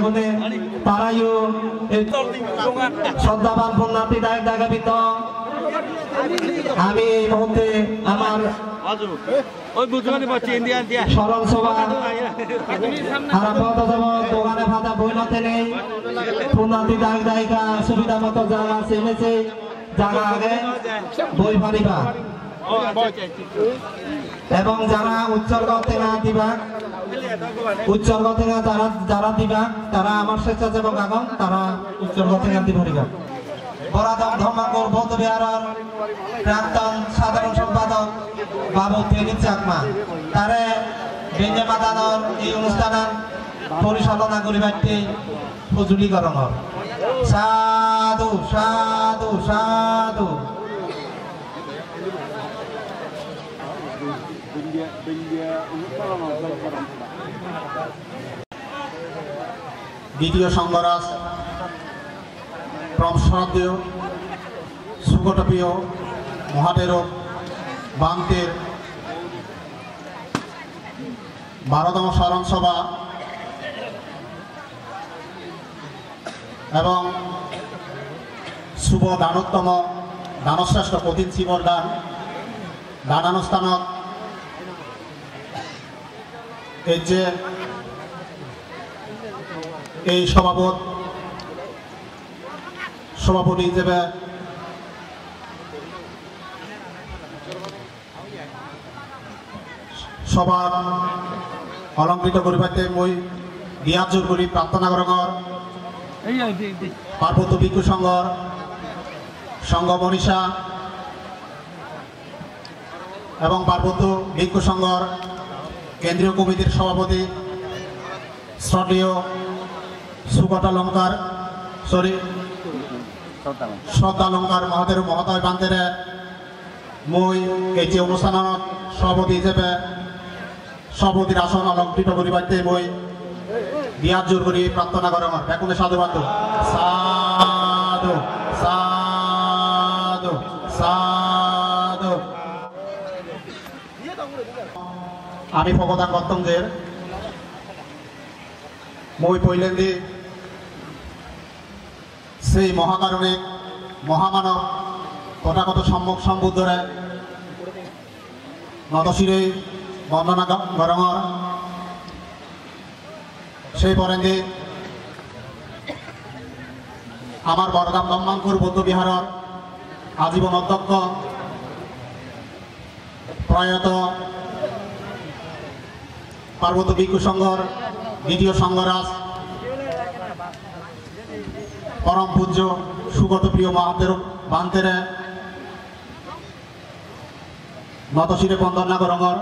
গুলি তারাইও এই শ্রদ্ধাবান দায়ক দায়িকা বিত আমি এই মুহূর্তে আমার স্মরণ নেই দায়ক দায়িকা সুবিধা মতো জায়গা এনেছে জায়গা আগে বই ফারিবা এবং যারা উৎসর্গ থেকে দিবা, উৎসর্গ থেকে যারা যারা দিবা, তারা আমার স্বেচ্ছাসেবক আগম তারা উৎসর্গ থেকে দিব পরিচালনা করিবারটি সজুলিকরণর সাধু সাধু সাধু। দ্বিতীয় সংগরাজ প্রমশ্রদ্ধেয় সুকটপ্রিয় মহাটের বান্তের বারোতম স্মরণ সভা এবং শুভ দানোত্তম দানশ্রেষ্ঠ কঠিন শিবর দান দানানুষ্ঠানত এই যে এই সভাপত সভাপতি হিসেবে সভার অলঙ্কৃত করিবাতে মই দিয়াত জোর করি প্রার্থনা করঙর পার্বত্য ভিক্ষু সংঘর সংঘ মনীষা এবং পার্বত্য ভিক্ষু সংঘর কেন্দ্রীয় কমিটির সভাপতি শ্রদ্ধেয় সুগতালঙ্কার সরি শ্রদ্ধালঙ্কার মহাদের মহোদয় বান্ধেৰে মই এই যে অনুষ্ঠানত সভাপতি হিচাপে সভাপতির আসন অলঙ্কৃত করিবাতে মই বিয়াত জোর করি প্রার্থনা করে আমার। বেকুনে সাধু বান্ধব। সাধু সাধু সাধু। আমি ভগবান গত্তমদের মই পৈলেন্দি সেই মহাকারণে মহামানব তথাগত সম্মুখ সম্বুদ্ধরে নতশিরে বন্দনা গরঙর সেই পরেন্দি আমার বরগাম দম্মাঙ্কুর বৌদ্ধ বিহারর আজীবন অধ্যক্ষ প্রয়াত পার্বত্য ভিক্ষু সংঘর, দ্বিতীয় সংঘরাজ, পরম পূজ্য, সুগত প্রিয় মহাতের বান্তেরে, নতশিরে বন্দনা করঙ্গর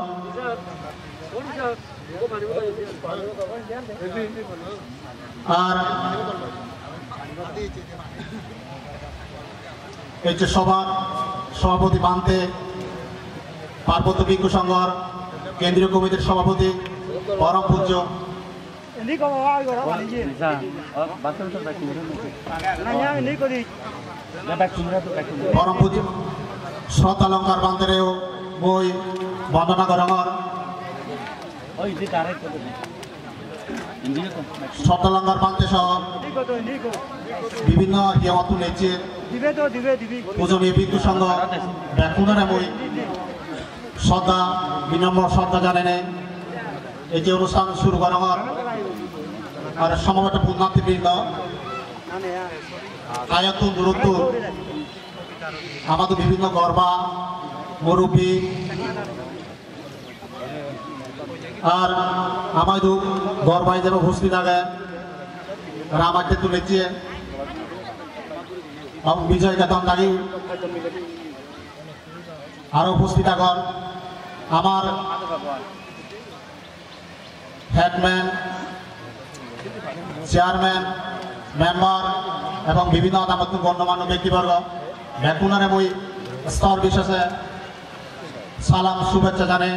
আর এই যে সভার সভাপতি বান্তে, পার্বত্য ভিক্ষু সংঘর, কেন্দ্রীয় কমিটির সভাপতি পরম পূজ্য. Oh. পরম পূজ্য সৎ অলঙ্কার বান্তেরেও বই বন্দনা Oh, tu. সৎ অলঙ্কার বান্তে সহ. বিভিন্ন হিয়ামত নেচে. পূজনীয় ভিক্ষু সংঘ ব্যাকুণের বই শ্রদ্ধা বিনম্র শ্রদ্ধা এই যে অনুষ্ঠান শুরু করা হওয়ার আর সমবেত পুণ্যার্থীবৃন্দ. আয়াত দূরত্ব আমাদের বিভিন্ন গর্বা, মুরব্বী, আর আমাদের গর্বায় যেন ভুসলি থাকে রামাকে তুলেছে এবং বিজয় কেতন দাগি আরও উপস্থিত এখন আমার হেডম্যান চেয়ারম্যান মেম্বার এবং বিভিন্ন আদালত গণ্যমান্য ব্যক্তিবর্গ ব্যাকুনারে বই স্তর বিশেষে সালাম, শুভেচ্ছা জানে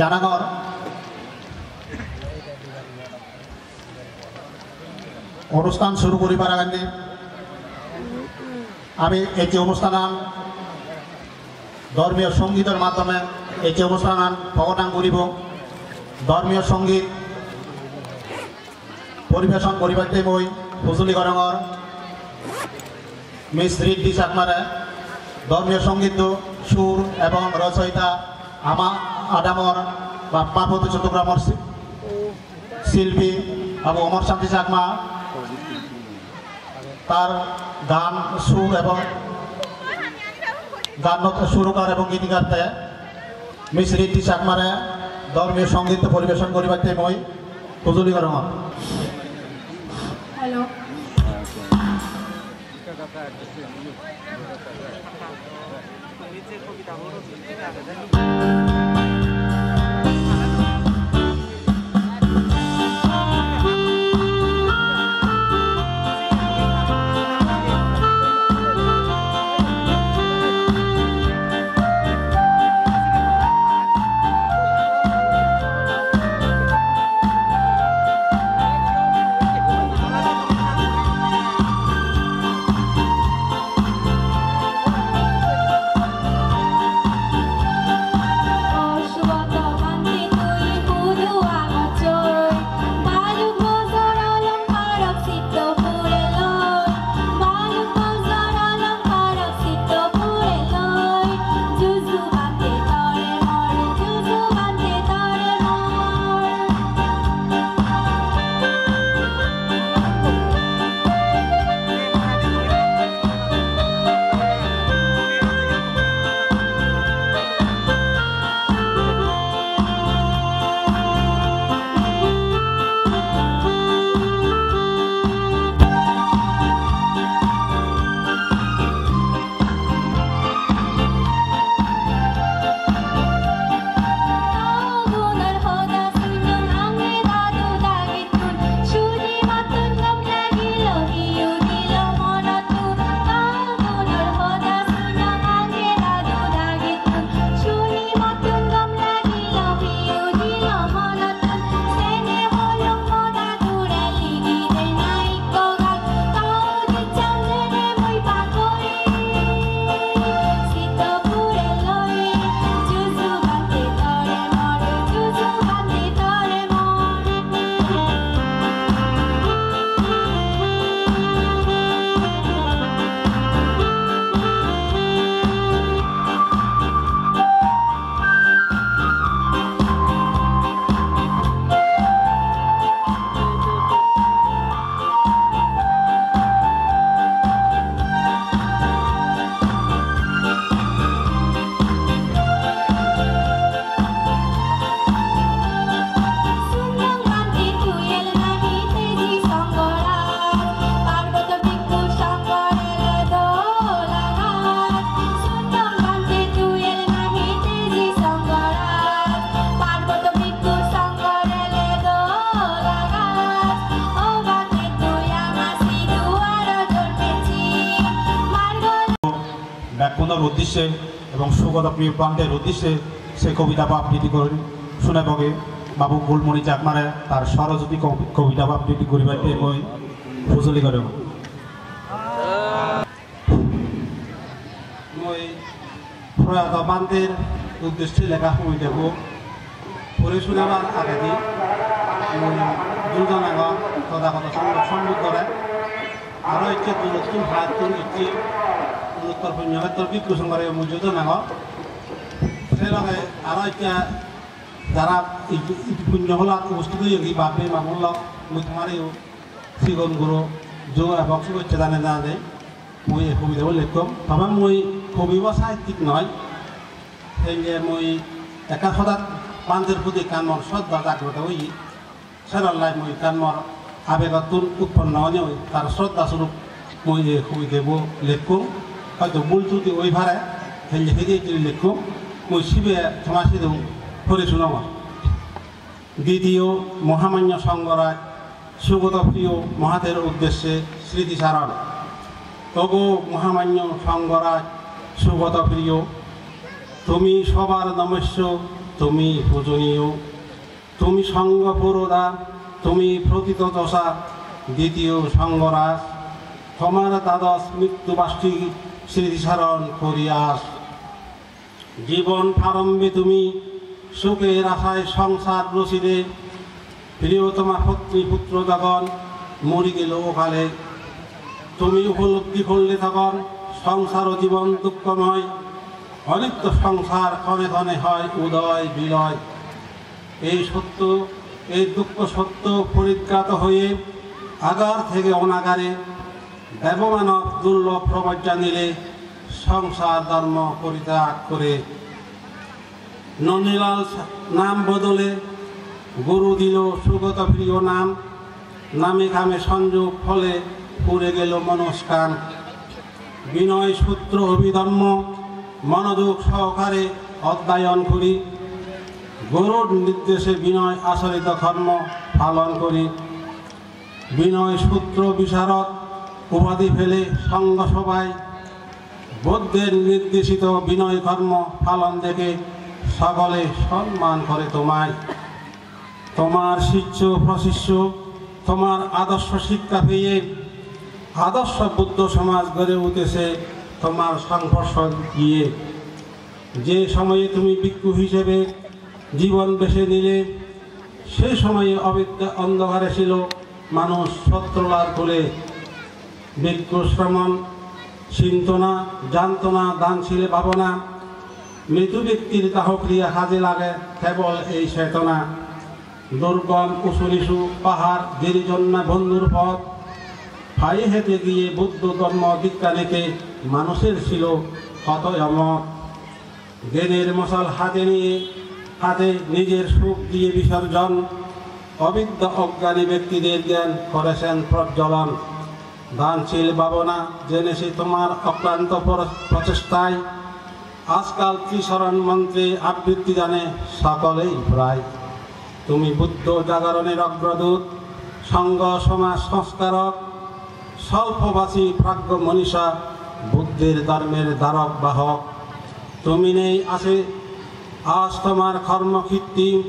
জানাগর। অনুষ্ঠান শুরু করিবার আগে আমি যে অনুষ্ঠান ধর্মীয় সঙ্গীতের মাধ্যমে যে অনুষ্ঠান ভগবান করিব। ধর্মীয় সংগীত, পরিবেশন করিবাতে বই ফজলি গরঙর মিস রিডি চাকমারে, ধর্মীয় সংগীত, সুর এবং রচয়িতা আমা আদামর বা পার্বতী চট্টগ্রামের শিল্পী এবং অমর শান্তি চাকমা, তার গান, সুর এবং গান সুরকার এবং গীতিকারতে মিস রিডি চাকমারে ধর্মীয় সংগীত পরিবেশন করিবার মই। ফজলি গরঙর হ্যালো উদ্দেশ্যে এবং সুগত প্রিয় প্রান্তের উদ্দেশ্যে সে কবিতা বা আবৃত্তি করেন। শুনে বগে বাবু গুলমণি চাকমারে তার সরস্বতী কবি- কবিতা বা আবৃত্তি করিবাইতে মই ফুজলি করে মই প্রয়াত বান্তের উদ্দেশ্যে লেখা কবিতাব পড়ে শোনাবার আগে দিয়ে মই দুজন আগত তদাগত সম্মুখ করে আরও ইচ্ছে নতুন হাত ইচ্ছে উত্তর বিক্রুষণ করে মই দুজন আগত সেলগে আরও এতিয়া যারা পুণ্যহলাত উপস্থিত হয়ে গিয়ে বাপে মামুল মই তোমারও সিগন গুরু জো এবং শুভেচ্ছা মই এই কবিতাও লিখম ভাবা মই কবি সাহিত্যিক নয় সেই যে মই একা সদাত পাঞ্জের প্রতি কানমর শ্রদ্ধা জাগ্রত হই। সেরল্লাই মই কানমর আবেগতুন উৎপন্ন হয়ে তার শ্রদ্ধা স্বরূপ মই এই কবিতাব লিখম হয়তো ত্রুটি ওই ভারে সেই যে হেঁটে লিখম মই শিবে সমাসি দেব করে শুনাম দ্বিতীয় মহামান্য সংগরাজ সুগত প্রিয় মহাদের উদ্দেশ্যে স্মৃতিসারণ। তবু মহামান্য সংগরাজ সুগত প্রিয়, তুমি সবার নমস্য, তুমি পূজনীয়। তুমি সঙ্গ পুরোদা তুমি প্রতীত দশা। দ্বিতীয় সঙ্গরাজ, তোমার দ্বাদশ মৃত্যুবার্ষিক স্মৃতিসারণ করিয়াস জীবন প্রারম্ভে তুমি সুখের আশায় সংসার রসিদে প্রিয়তমা পত্নী পুত্র তখন মরি গেল ওকালে। তুমি উপলব্ধি করলে তখন সংসার ও জীবন দুঃখময়। অনিত্য সংসার ক্ষণে ক্ষণে হয় উদয় বিলয়। এই সত্য, এই দুঃখ সত্য পরিজ্ঞাত হয়ে আগার থেকে অনাগারে দেবমানব দুর্লভ প্রবজ্ঞা নিলে সংসার ধর্ম পরিত্যাগ করে ননীলাল নাম বদলে গুরু দিল সুগত প্রিয় নাম। নামে কামে সংযোগ ফলে পুড়ে গেল মনস্কান। বিনয় সূত্র অভিধর্ম মনোযোগ সহকারে অধ্যয়ন করি। গরুর নির্দেশে বিনয় আচরিত ধর্ম পালন করি। বিনয় সূত্র বিশারদ উপাধি ফেলে সঙ্গ সভায় বৌদ্ধের নির্দেশিত বিনয় কর্ম পালন দেখে সকলে সম্মান করে তোমায়। তোমার শিষ্য, প্রশিষ্য, তোমার আদর্শ শিক্ষা পেয়ে আদর্শ বুদ্ধ সমাজ গড়ে উঠেছে তোমার সংঘর্ষ গিয়ে। যে সময়ে তুমি ভিক্ষু হিসেবে জীবন বেছে নিলে সেই সময়ে অবিদ্যা অন্ধকারে ছিল, মানুষ সত্রলার কোলে ভিক্ষু শ্রমণ চিন্ত না জানত না দান ছিলে ভাবনা মৃত্যু ব্যক্তির দাহক্রিয়া কাজে লাগে কেবল এই চেতনা। দুর্গম উঁচু পাহাড় গিরিজন্যা বন্ধুর পথ। ভাই হেঁটে গিয়ে বুদ্ধ ধর্ম নিতে মানুষের ছিল কত অমত জ্ঞানের মশাল হাতে নিয়ে, হাতে নিজের সুখ দিয়ে বিসর্জন। অবিদ্য অজ্ঞানী ব্যক্তিদের জ্ঞান করেছেন প্রজ্বলন। দানশীল ভাবনা জেনেছি তোমার অক্লান্ত পর- প্রচেষ্টায়। আজকাল ত্রিশরণ মন্ত্রে আবৃত্তি জানে সকলেই প্রায়। তুমি বুদ্ধ জাগরণের অগ্রদূত, সঙ্গ সমাজ সংস্কারক, স্বল্পবাসী প্রাজ্ঞ মনীষা, বুদ্ধের ধর্মের দ্বারক বাহক। তুমি নেই আছে, আজ তোমার কর্মকীর্তি।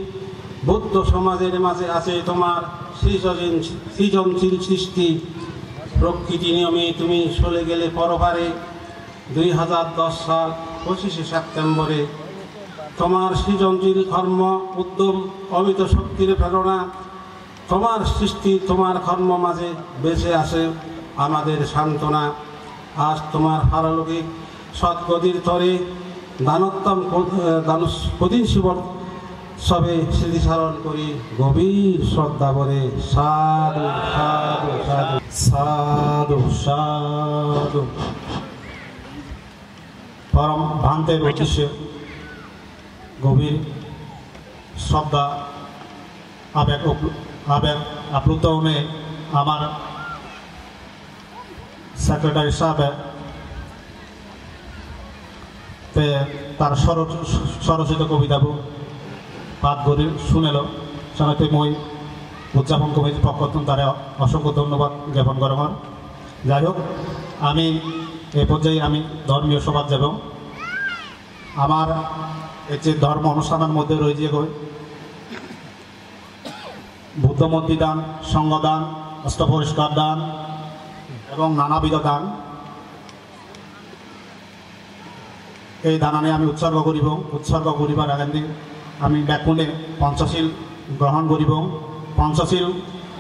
বুদ্ধ সমাজের মাঝে আছে তোমার সৃজনশীল সৃষ্টি। প্রকৃতি নিয়মে তুমি চলে গেলে পরপারে দুই হাজার দশ সাল পঁচিশে সেপ্টেম্বরে। তোমার সৃজনশীল কর্ম উদ্যম অমিত শক্তির প্রেরণা, তোমার সৃষ্টি, তোমার কর্ম মাঝে বেঁচে আসে আমাদের সান্ত্বনা। আজ তোমার পারলৌকিক সৎগতির তরে দানোত্তম কদিন শিবর সবে স্মৃতিচারণ করি, গভীর শ্রদ্ধা করে, সাধু সাধু সাধু সাধু সাধু। পরম ভান্তের উদ্দেশ্যে গভীর শ্রদ্ধা, আবেগ আবেগ আপ্লুত হয়ে আমার সেক্রেটারি সাহেব তার সর- সরচিত কবিতাবু পাঠ করে শুনেল সেনাতে মই উদযাপন কমিটির পক্ষ তারা অসংখ্য ধন্যবাদ জ্ঞাপন করে আমার যাই হোক, আমি এই পর্যায়ে আমি ধর্মীয় সমাজ যাব আমার এই যে ধর্ম অনুষ্ঠানের মধ্যে রয়েছে বুদ্ধমূর্তি দান সঙ্গদান অষ্ট পরিষ্কার দান এবং নানাবিধ দান। এই দানানে আমি উৎসর্গ করিব, উৎসর্গ করিবার আগে আমি ব্যাকুণে পঞ্চশীল গ্রহণ করিব। পঞ্চশীল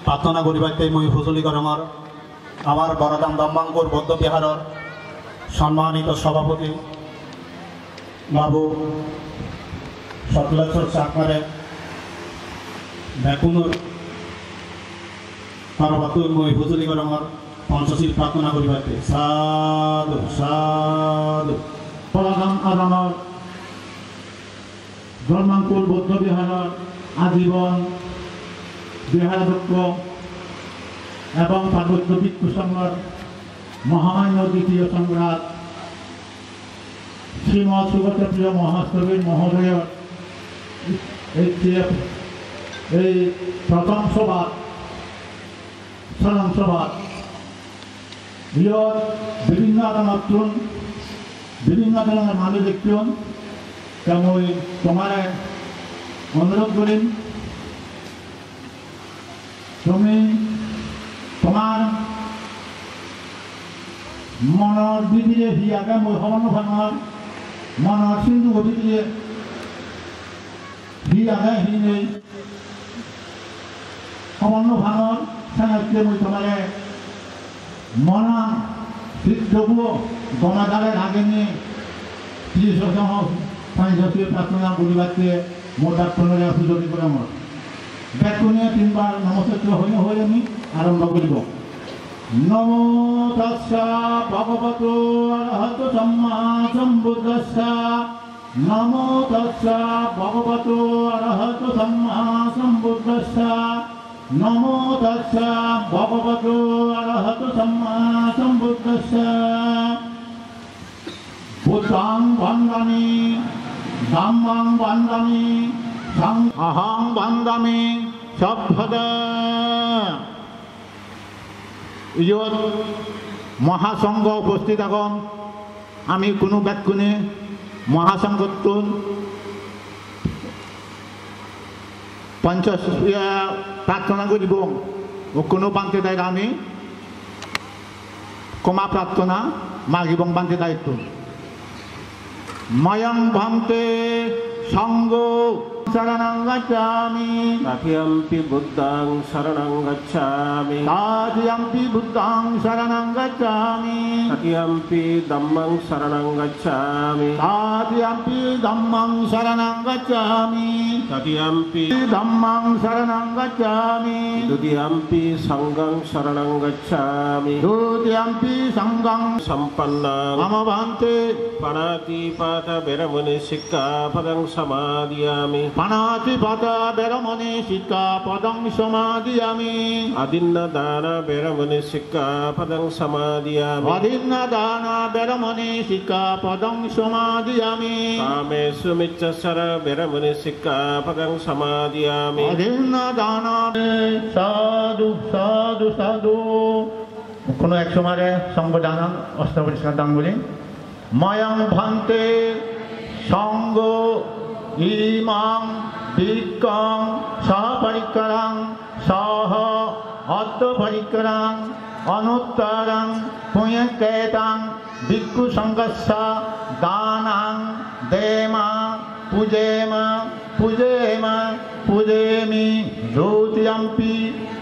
প্রার্থনা করিবাতে মই হুজুলিকরণর আমার বরদাম দম্বাঙ্কুর বৌদ্ধ বিহারর সম্মানিত সভাপতি বাবু সতলেশ্বর চাকমারে ব্যাকুণর পার্বতুর মই হুজুলিকরণর পঞ্চশীল প্রার্থনা করিবাতে সাধু সাধু। পলাগাম আদামর ধর্মাঙ্কুর বৌদ্ধ বিহারের আজীবন বিহারাধ্যক্ষ এবং পার্বত্য ভিক্ষু সংঘর মহামান্য দ্বিতীয় সম্রাট শ্রীমৎ সুগতপ্রিয় মহাস্তবীর মহোদয়ের এই প্রথম সভা সাধারণ সভা। বিভিন্ন আদামত বিভিন্ন ধরনের মানুষ দেখছেন তেমন তোমার অনুরোধ করেন তুমি তোমার মনৰ বিধিৰে সি আগে মই সমানুভাঙৰ মনৰ সিন্ধু গতিকে সি আগে সি নেই সমানুভাঙৰ চাঙতকে মই তোমাৰে মনা সিদ্ধবু গণাদারে লাগেনি ত্রিশতম পঞ্চাশীয় প্রার্থনা করিবাকে মোট প্রার্থনার সুযোগ করে আমার। ব্যাকুণীয় তিনবার নমস্কার হয়ে হয়ে আমি আরম্ভ করিব। নম তস্যা ভগবত অরহত সম্মা সম্বুদ্ধস্যা। নম তস্যা ভগবত অরহত সম্মা সম্বুদ্ধস্যা। নম তস্যা ভগবত অরহত সম্মা সম্বুদ্ধস্যা। বুদ্ধাং বন্দামি ধম্মাং বন্দামি সং- অহং বন্দামি, সভ্যদা। ইয়ত মহাসংঘ উপস্থিত এখন। আমি কোনো ব্যক্তিনে মহাসংঘতুন পঞ্চাশ ইয়া প্রার্থনা করিব। কোনো পান্তে দায় আমি। কমা প্রার্থনা, মাগিব পান্তে দায়িত্ব। ময়ং ভান্তে সঙ্গ শরণং গচ্ছামি saranang gacchami kathiyampi buddhang saranang gacchami kathiyampi buddhang saranang gacchami kathiyampi dhammang saranang gacchami kathiyampi dhammang saranang gacchami kathiyampi dhammang saranang gacchami dutiyampi sanghang saranang gacchami dutiyampi sanghang sampannang amavante panati pada beramune sikka padang samadhiyami পদা বেরমণি শিক্ষা পদং সমাদিয়ামি আদিন্ন দান বেরমুনি শিক্ষাপদং সমাদিয়ামি অধীন দান বেরমণি শিক্ষা পদং সমাদিয়ামি কামেষু মিচ্ছসর বেরমুনি শিক্ষাপদং সমাদিয়ামি অধীন দান সাধু সাধু সাধু। কোনো এক সময় সংবদান অষ্টপরিষ্কার দাঙ্গুলি ময়ং ভান্তে সঙ্গ ইমাং বিক্কং সহপরিকরং সহ অর্ধপরিকরং অনুত্তরং পুণ্যকেতাং ভিক্ষু সংঘর্ষ দানাং দেমা পূজেম পূজেম পূজেমি জ্যোতিয়ম্পি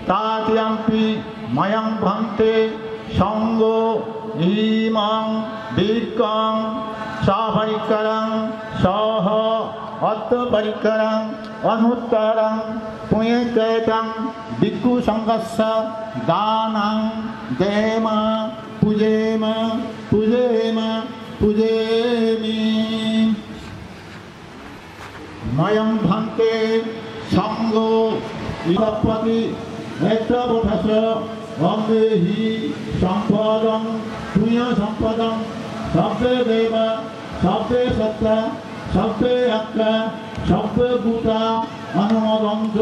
তাতিয়ম্পি ময়ং ভন্তে সঙ্গ ইমাং বিক্কং সপরিকরং সহ অর্ধপরিকরং অনুত্তরং পুণ্যকেতং ভিক্ষু সংঘর্ষ দানাং, দেমা, পূজেম পূজেম, পূজেমি। ময়ং ভান্তে সঙ্গ ইহপতি নেত্রবঠাস অঙ্গে সম্পদং, পুণ্য সম্পদং সব্বে দেব সব্বে সত্য সব্বে আক্কা সব্বে ভূতা অনুমদন্ত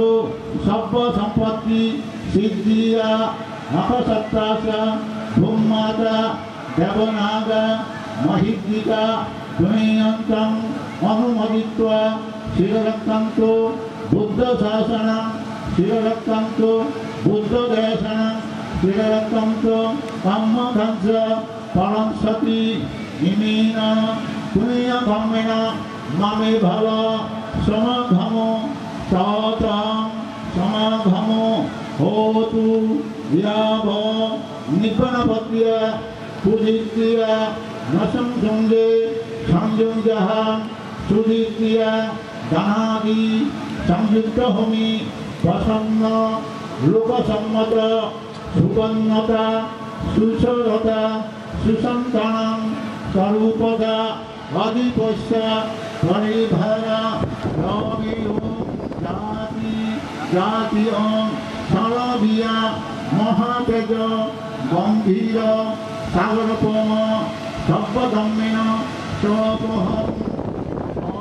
সব্য সম্পত্তি, সিদ্ধিয়া নখসত্রাস ভূমাতা, দেবনাগা মহিদ্দিকা তুমিয়ন্তং অনুমোদিত্বা শিররক্তান্ত বুদ্ধ শাসনং শিররক্তান্ত বুদ্ধ দেশনং শিররক্তান্ত কম্মধ্বংস পরম সতী ইমিন তুমিয় কম্মেন মামে ভব সমঘম সতং সমাঘম হোতু ইয়াব নিপনপত্য পুজিত্রিয়া নসং সঙ্গে সংযম জাহান সুদীপ্রিয়া দানাদি সংযুক্ত ভূমি প্রসন্ন, লোকসম্মত সুকন্যতা সুসরতা, সুসন্তানং, স্বরূপদা অধিপস্য পরিধারা রবিও জাতি জাতি ওম সরবিয়া মহাতেজ গম্ভীর সাগরপম সর্বদম্মিন সপহম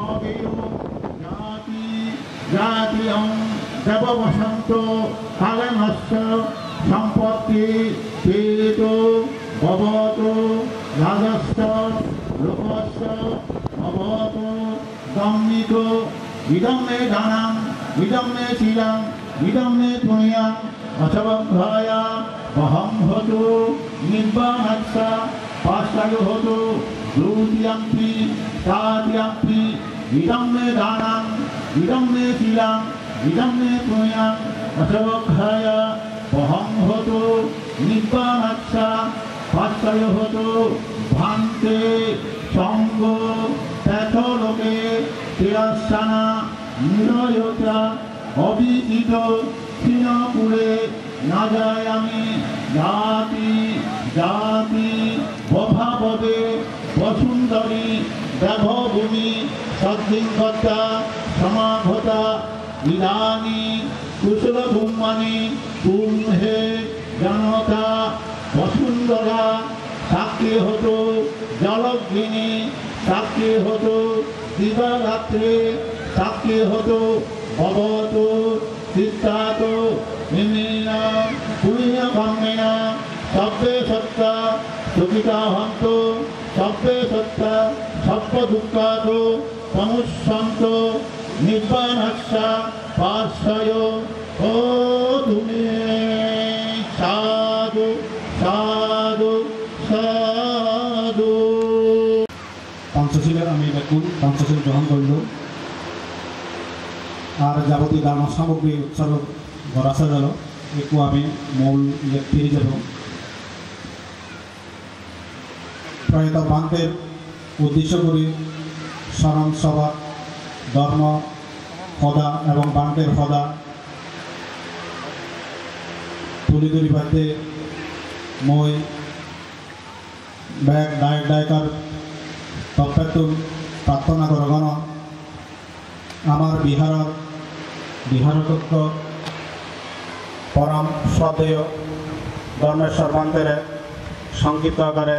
অবিরু জাতি জাতি ওম দেববসন্ত কালেনস্য সম্পত্তি পীড়িত ভবত রাজস্ব লোকস্য ভবত দম্মিত ইদম মে দানাম ইদম মে শিলাম ইদম মে পুণ্যাম অথবভ্রায়া অহং হতু নির্বাণাচ্ছা পাশ্চায় হতু দ্রুতিয়াম্পি তাতিয়াম্পি ইদম মে দানাম ইদম মে শিলাম ইদম মে পুণ্যাম অথবভ্রায়া অহং হতু নির্বাণাচ্ছা পাশ্চায় হতু ভান্তে সঙ্গ লোকে তিরস্থানা নিরয়তা অবিদিত ক্ষীণপুরে না যায় আমি জাতি জাতি অভাববে বসুন্ধরী দেবভূমি সদ্দিঙ্গতা সমাভতা ইদানি কুশলভূমানি কুম্ভে জনতা, বসুন্ধরা সাক্ষী হতো জলগ্রিনী সাক্ষী হতো দিবারাত্রে সাক্ষী হতো ভবত চিত্তাত নিমিনা পুণ্য কর্মেনা সব্যে সত্তা সুখিতা হন্ত। সব্যে সত্তা সব্য দুঃখাত সমুসন্ত নির্বাণাস্যা পার্শ্বয়। ও তুমি সাধু সাধু সাধু পঞ্চশীলের আমি দেখুন পঞ্চশীল গ্রহণ করল। আর যাবতীয় দান সামগ্রী উৎসর্গ ঘর গেল। একটু আমি মূল ফিরে যাব প্রয়াত বান্তের উদ্দেশ্য করে স্মরণ সভা, ধর্ম সদা এবং বান্তের সদা তুলি তুলি বাদে মই ব্যাগ ডায়ক ডায়কার তৎপেতুন প্ৰাৰ্থনা কৰগণ আমাৰ বিহাৰৰ বিহাৰতত্ব পৰম শ্ৰদ্ধেয় ধৰ্মেশ্বৰ বান্তেৰে সংগীত আকাৰে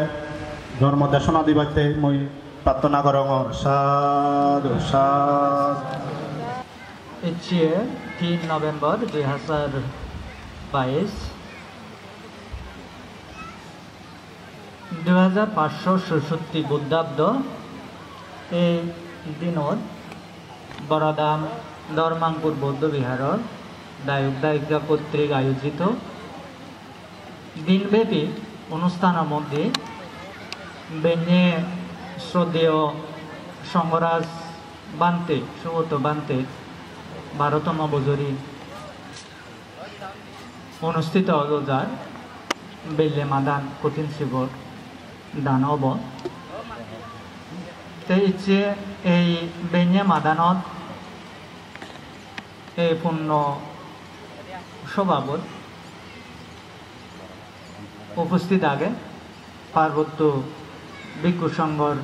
ধৰ্ম দেশনা দিবাতে মই প্ৰাৰ্থনা কৰং। সাধু সাধু। তিন নভেম্বর দুই হাজার বাইশ ষষট্টি বুদ্ধাব্দ এই দিনত বৰদাম দৰমাংপুৰ বৌদ্ধ বিহাৰৰ দায়ক দায়িকা কৰ্তৃক আয়োজিত দিনব্যাপী অনুষ্ঠানৰ মধ্যে বেনে শ্রদ্ধেয় সংগরাজ বান্তে সুগত বান্তে বারোতম বজরি অনুষ্ঠিত হল যার বেলে মাদান কঠিন শিৱৰ দান হ'ব তে ইচ্ছে এই বেঞ্ঞা মাদানত, এই পূৰ্ণ স্বভাৱত উপস্থিত আগে পার্বত্য ভিক্ষু সংঘর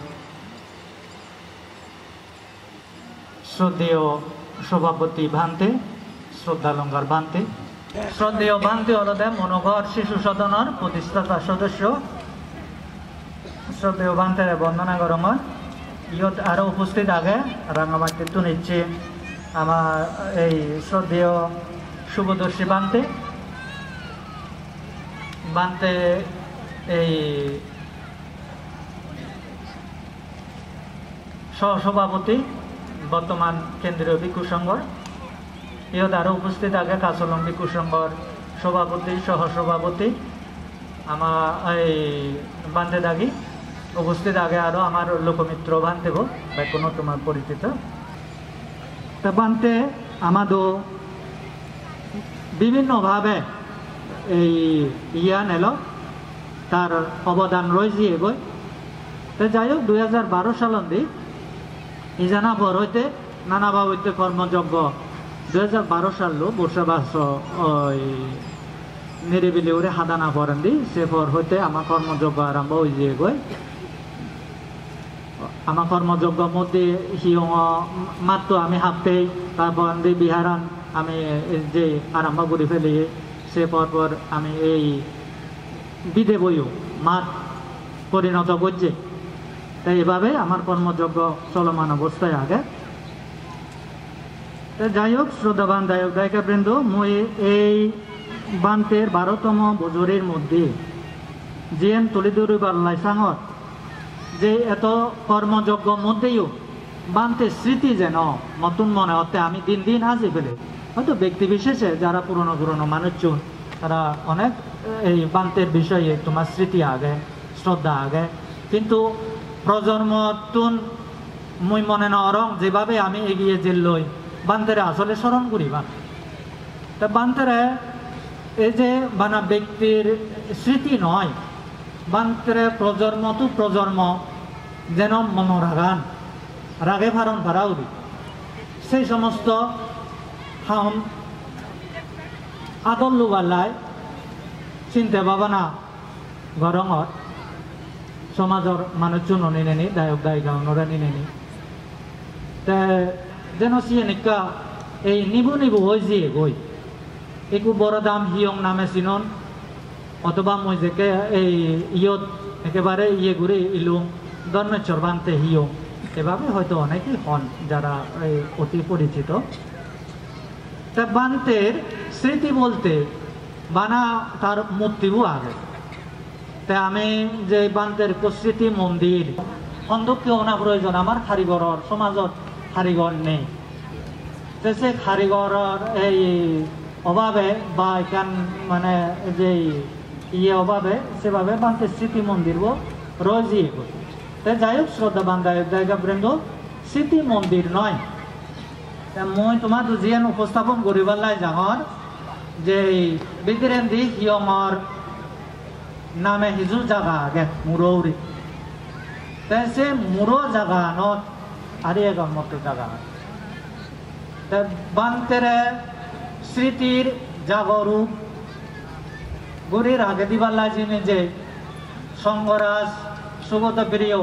শ্রদ্ধেয় সভাপতি ভান্তে, শ্রদ্ধালঙ্কার ভান্তে। শ্রদ্ধেয় ভান্তে হলদে মনোঘর শিশু সদনের প্রতিষ্ঠাতা সদস্য শ্রদ্ধেয় ভান্তের বন্দনা গরমত। ইয়ত আরও উপস্থিত আগে, রাঙামাটি নিচ্ছে আমার এই শ্রদ্ধেয় শুভদর্শী বান্তে। বান্তে এই সহসভাপতি, বর্তমান কেন্দ্রীয় ভিক্ষু সংঘ ইহত আরও উপস্থিত আগে, কাছলং ভিক্ষু সংঘর সভাপতি, সহসভাপতি, আমার এই বান্ধে দাগি। উপস্থিত আগে আরও আমার লোকমিত্র বান্ধেব বা কোনো তোমার পরিচিত? তা বান্ধে আমাদের বিভিন্নভাবে এই ইয়া নেল, তার অবদান রয়েছে এগোয় তো যাই হোক দুই হাজার বারো সালন্দি ইজানা বর হইতে নানাভাবে হইতে কর্মযজ্ঞ। দুই হাজার বারো সালো বর্ষাবাস, ওই নিরিবিলি উড়ে হাদানা পড়েন দি, সে পর হইতে আমার কর্মযজ্ঞ আরম্ভ হয়ে গই আমার কর্মযজ্ঞ মধ্যে হিয়ং মাত্র আমি হাফতেই তারপর বিহারান আমি যে আরম্ভ করে ফেলি, সে পর পর আমি এই বিদে বইও মাঠ পরিণত করছে তাই এভাবে আমার কর্মযজ্ঞ চলমান অবস্থায় আগে যাই হোক শ্রদ্ধাবান দায়ক দায়িকা বৃন্দ মই এই বান্তের বারোতম বছরের মধ্যে জিএন তুলিদুরিবার লাইসাঙত যে এত কর্মযজ্ঞ মধ্যেও বান্তের স্মৃতি যেন নতুন মনে হতে আমি দিন দিন আজি ফেলে। হয়তো ব্যক্তি বিশেষে যারা পুরনো পুরনো মানুষজন, তারা অনেক এই বান্তের বিষয়ে তোমার স্মৃতি আগে, শ্রদ্ধা আগে। কিন্তু প্রজন্মতুন মুই মনে নরং যেভাবে আমি এগিয়ে যেলই বান্তেরে আসলে স্মরণ করিবা তা বান্তেরে এই যে বানা ব্যক্তির স্মৃতি নয় বান্তেরে প্রজন্ম তু প্রজন্ম যেন মনোরাগান রাগে ফারণ করা উচিত সেই সমস্ত হাম আদল লুবাল্লাই চিন্তা ভাবনা গরঙত সমাজৰ নিনে নি দায়ক দায়িকা অনরা নিনে। নি তে যেন সি এনেকা এই নিবু নিবু হৈ যে গৈ। একো বড় দাম হিয়ং নামে চিনন। অথবা মই যেকে এই ইয়ত একেবারে ইয়ে ঘুরে ইলুম ধর্মেশ্বর বানতে হিও এভাবে হয়তো অনেকেই হন যারা এই অতি পরিচিত। তা বান্তের স্মৃতি বলতে বানা তার মূর্তিও আগে তে আমি যে বান্তের প্রস্তুতি মন্দির অন্ধকে অনা প্রয়োজন, আমার কারিগরর সমাজত কারিগর নেই। তে সে কারিগরর এই অভাবে বা এখান মানে যে ইয়ে অভাবে, সেভাবে বান্তের স্মৃতি মন্দির রয়েছে তে যাই হোক শ্রদ্ধা বান্ধায় জায়গা বৃন্দ স্মৃতি মন্দির নয় মই তোমার জিয়ান উপস্থাপন করিবার লাই জাঙর যে বিদ্রেন্দি হিয়মর নামে হিজু জাগা আগে, মুরৌরি। তে সে মুরো জাগা নত আরি এগর মতো জাগা বান্তেরে স্মৃতির জাগরূপ আগে দিবাল্লা জিনে যে সঙ্গরাজ সুগত প্রিয়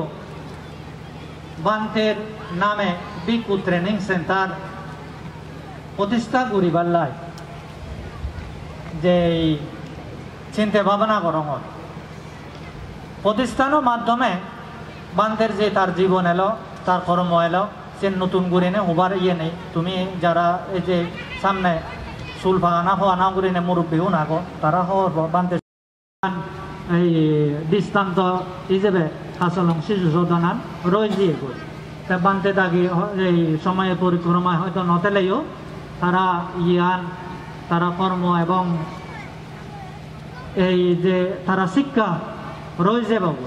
বান্তের নামে বিকু ট্রেনিং সেন্টার প্রতিষ্ঠা করিবাল্লায়। যে চিন্তা ভাবনা করঙত প্রতিষ্ঠানের মাধ্যমে বান্ধের যে তার জীবন এলো তার কর্ম এলো সে নতুন করে নে হবার ইয়ে নেই। তুমি যারা এই যে সামনে চুল ভাঙানা হওয়ানা করে নে মুরব্বীও না গো তারা হওয়ার এই দৃষ্টান্ত হিসেবে আচলং শিশু সদনার রয়েছে গই তা বান্ধে দাগি এই সময়ে পরিক্রমায় হয়তো নতেলেও তারা ইয়ান তারা কর্ম এবং এই যে তারা শিক্ষা রয়েছে বাবু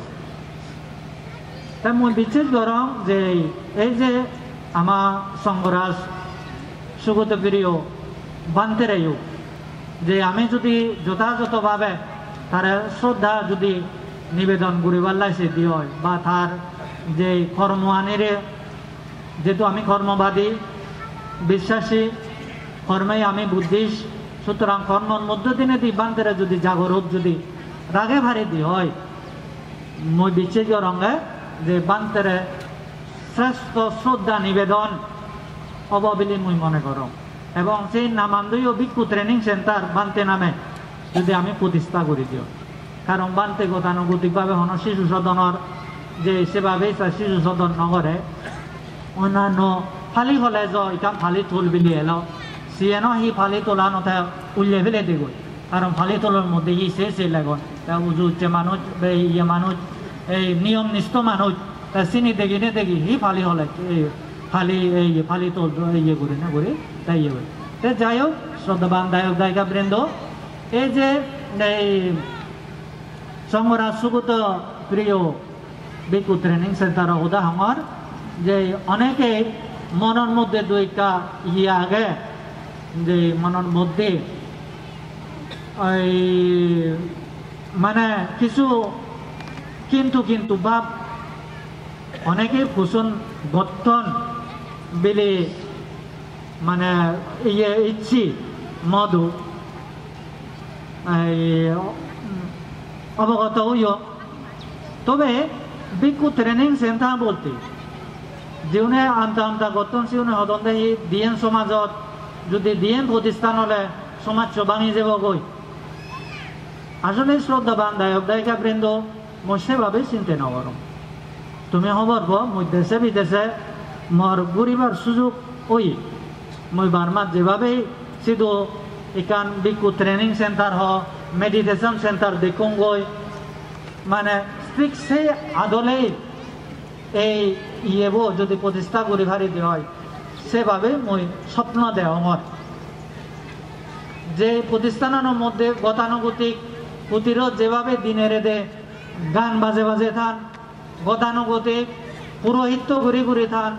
তাই মই বিশেষ গরম যে এই যে আমার সংগরাজ সুগত প্রিয় বানতে রাইও যে আমি যদি যথাযথভাবে তার শ্রদ্ধা যদি নিবেদন করিবার লাইছে দিয় বা তার যে কর্ম আনিরে যেহেতু আমি কর্মবাদী বিশ্বাসী কর্মে আমি বুদ্ধিস্ট সুতরাং কর্মর মধ্য দিনে দি যদি জাগরূপ যদি রাগে ভারে দি হয়, মই বিচ্ছেদ রঙে যে বান্ধেরে শ্রেষ্ঠ শ্রদ্ধা নিবেদন অববিলি মুই মনে করো এবং সেই নামান্দীয় ভিক্ষু ট্রেনিং সেন্টার বান্তে নামে। যদি আমি প্রতিষ্ঠা করে দিও। কারণ বান্তে গতানুগতিকভাবে হন শিশু সদনের যে সেভাবে শিশু সদন নগরে। অন্যান্য ফালি হলে য ফালি তুল বিলি এলো। সিয়ে ন সি ফালি তোলা নথা উল্লে ফেলে দিগৈ কারণ ফালি তোলার মধ্যে ই সে সে লাগুন। তা উজু উচ্চে মানুষ ইয়ে মানুষ এই নিয়ম নিষ্ঠ মানুষ তা চিনি দেখি নে দেখি হি ফালি হলে। ফালি, এই ফালি তো ইয়ে করি না, করি তাই ইয়ে করি। তো যাই হোক, শ্রদ্ধাবান দায়ক দায়িকা বৃন্দ, এই যে, এই সুগত প্রিয় বিকু ট্রেনিং সেন্টার উদাহরণ, যে অনেকে মনের মধ্যে দুইটা ইয়ে আগে, যে মনের মধ্যে ওই মানে কিছু কিন্তু কিন্তু ভাব, অনেকে পোষণ গঠন বিলি মানে ইয়ে ইচ্ছি, মধু অবগত হইও। তবে বিকু ট্রেনিং সেন্টার বলতে, যিউনে আমতা আমতা গঠন সিউনে সদন্তে ডিএন সমাজত, যদি ডিএন প্রতিষ্ঠান হলে, সমাজ ভাঙি যাব গৈ আসলে শ্রদ্ধাবান, দায়ক, দায়িকা বৃন্দ, মই সেভাবে চিন্তা নকরো তুমি খবর প মই দেশে বিদেশে মোর ঘুরিবার সুযোগ ওই। মই বার্মাত যেভাবে সিধু, এখান বিকু ট্রেনিং সেন্টার হ মেডিটেশন সেন্টার দেখুন গই মানে ঠিক সেই আদলেই এই ইয়েব যদি প্রতিষ্ঠা করি ভারি হয় সেভাবে মই স্বপ্ন দেয় আমার যে প্রতিষ্ঠানের মধ্যে গতানুগতিক প্রতিরোধ যেভাবে দিনের দে, গান বাজে বাজে থান, গতানুগতিক পুরোহিত্য ঘুরে ঘুরে থান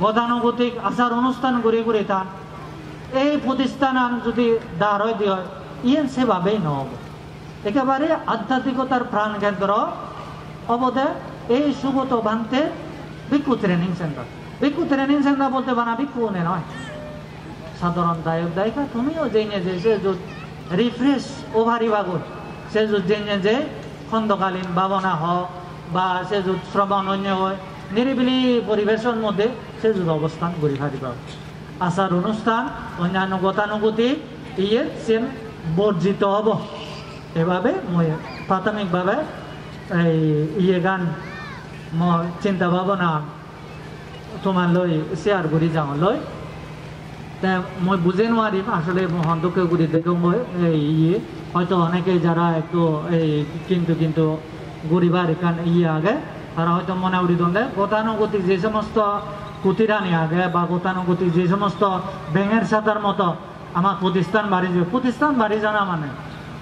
গতানুগতিক আচার অনুষ্ঠান ঘুরে ঘুরে থান এই প্রতিষ্ঠান যদি দাঁড় হয় দিয়ে ইয়েন সেভাবেই নহব। একেবারে আধ্যাত্মিকতার প্রাণ কেন্দ্র অবদে এই সুগত ভান্তে ভিক্ষু ট্রেনিং সেন্টার ভিক্ষু ট্রেনিং সেন্টার বলতে বানা ভিক্ষু নয় সাধারণ দায়ক দায়িকা তুমিও জেনে যে সে রিফ্রেশ ওভারি বাগুন সে জেনে যে খণ্ডকালীন ভাবনা হোক বা সে যুদ শ্রবণ হয় নিরিবিলি পরিবেশের মধ্যে সে যুদ অবস্থান করে ফারিবা আচার অনুষ্ঠান, অন্যান্য গতানুগতি ইয়ে সেন বর্জিত হব। এভাবে মই প্রাথমিকভাবে এই ইয়ে গান মই চিন্তা ভাবনা তোমার লই শেয়ার করি যাওঁ লই। মই বুঝে নোৱাৰিম, আসলে সন্তোষে কৰি দেখো মই এই ইয়ে হয়তো অনেকে যারা একটু এই কিন্তু কিন্তু গরিবার এখান ইয়ে আগে। তারা হয়তো মনে উড়ি দন্দে, গতানুগতিক যে সমস্ত কুতিরানি আগে বা গতানুগতিক যে সমস্ত ব্যাঙের সাঁতার মতো আমার প্রতিষ্ঠান বাড়ি যাবে প্রতিষ্ঠান বাড়ি জানা মানে?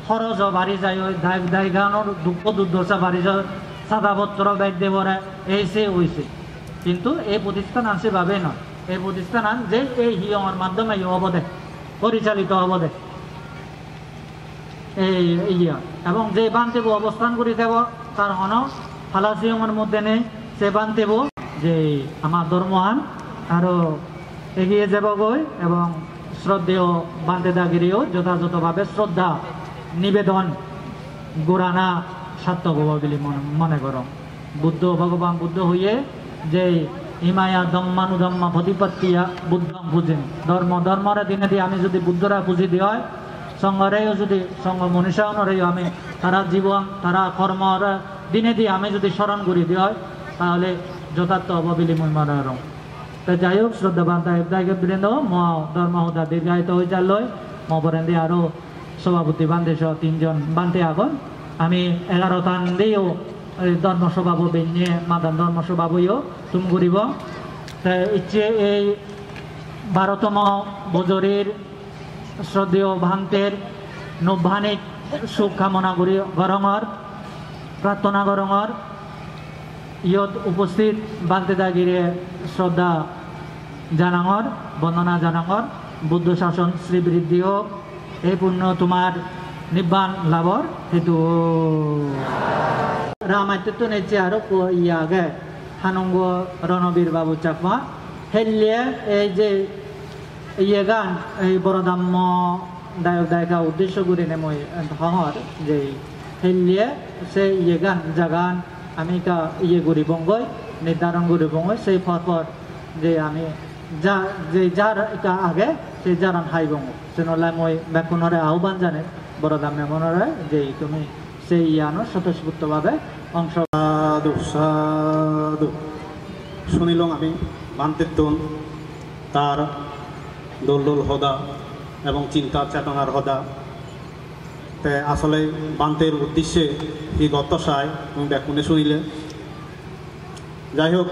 খরচ বাড়ি যায়, ওই দায় দায় গানোর দুঃখ দুর্দশা বাড়ি যায় সাদাপত্র ব্যাগ দেবরে এই সে ওইছে কিন্তু এই প্রতিষ্ঠান আনছে ভাবে নয়। এই প্রতিষ্ঠান আন যে এই হিয়ঙের মাধ্যমে অবদে পরিচালিত অবদে এই ইয়া এবং যে বান্তেব অবস্থান করে দেব তার হন ফালাসিয়মের মধ্যে নেই সে বান্তেব যে আমার ধর্মহান আরও এগিয়ে যাব গই এবং শ্রদ্ধেয় বান্তেদাগিরিও যথাযথভাবে শ্রদ্ধা, নিবেদন গোরানা সার্থক বলে মনে করো। বুদ্ধ ভগবান বুদ্ধ হইয়ে যে ইমায়া দম্মানুদম্মা প্রতিপত্তিয়া বুদ্ধম বুঝেন ধর্ম, ধর্মরা দিনে দিয়ে আমি যদি বুদ্ধরা বুঝি দিয়ে হয় সঙ্গরেও যদি সঙ্গ মনীষাওনরেও আমি, তারা জীবন, তারা কর্মর দিনে দিয়ে আমি যদি স্মরণ করি দিয়ে হয়, তাহলে যথার্থ অববিলি রং তো যাই হোক, শ্রদ্ধাবান দায়িত্ব বৃন্দ ম ধর্ম হুদা দীর্ঘায়িত হয়ে যালই ম বরেন্দি আরও সভাপতি বান্ধে সহ তিনজন বান্ধে আগন। আমি এগারো তান দিয়েও ধর্ম স্বভাব বেঞ্জে মাদান ধর্ম স্বভাবইও তুম করিব। ইচ্ছে এই বারোতম বজরের শ্রদ্ধেয় ভান্তের সুখ কামনা করি গরঙর গরঙর ইয়ত উপস্থিত বান্তেদাগিরে শ্রদ্ধা জানাঙর বন্দনা জানাঙর বুদ্ধ শাসন শ্রীবৃদ্ধি হোক এই পুণ্য তোমার নিব্বান লাভর হেতু। রামায়িত্ব নেচে আরও ইয়াগে হানঙ্গ রণবীর বাবু চাকমা। হেললে এই যে ইয়ে গান, এই বড়দাম্য দায়ক দায়িকা উদ্দেশ্য করে নে মই হহর যে হেললে সে ইয়ে গান জাগান আমি কা ইয়ে করি বঙ্গই নির্ধারণ করি বঙ্গই সেই পর যে আমি যা, যে যার এটা আগে, সে যারান হাই বঙ্গ। সেনলাই মই ব্যাকুণরে আহ্বান জানে বড়দাম্য মনরে যে তুমি সেই ইয়ানো স্বতঃস্ফূর্তভাবে অংশ সাধু সাধু। শুনিলাম আমি বান্তের দন তার দোল দোল হদা এবং চিন্তা চেতনার হদা। আসলে বান্তের উদ্দেশ্যে এই গতসায় তুমি ব্যাকুণে শুনিলে যাই হোক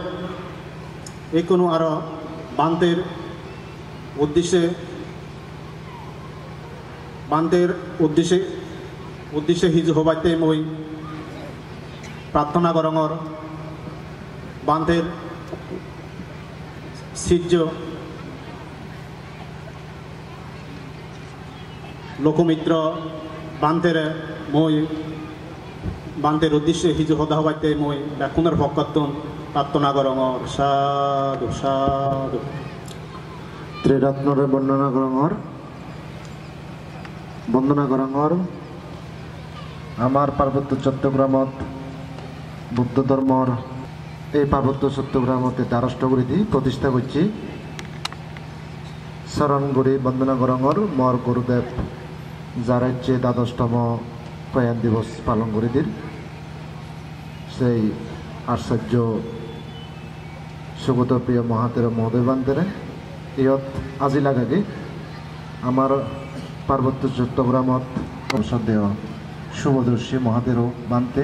এই কোনো আরও বান্তের উদ্দেশ্যে বান্তের উদ্দেশ্যে উদ্দেশ্যে হিজ হবাইতে মই প্রার্থনা করঙর বান্তের সিজ্জ লোকমিত্র বান্তের মই, বান্তের উদ্দেশ্যে হিজু হদা হবাইতে মই ব্যাকুণের ভক্তন প্রার্থনা করঙর সাধু সাধু। ত্রিরত্নরে বর্ণনা করঙর বন্দনা করঙর আমার পার্বত্য চট্টগ্রামত বুদ্ধ ধর্মর এই পার্বত্য চট্টগ্রামতে দ্বারষ্টগুড়ি প্রতিষ্ঠা করছি। শরণগুড়ি বন্দনা করঙর মর গুরুদেব। যার হচ্ছে দ্বাদশতম প্রয়াণ দিবস পালন করে দিন। সেই আশ্চর্য সুগত প্রিয় মহাতের মহোদয় বান্ধেরে ইয়ত আজি লাগাগে আমার পার্বত্য চট্টগ্রামত ঔষধেয় শুভদর্শী মহাতেরও বানতে।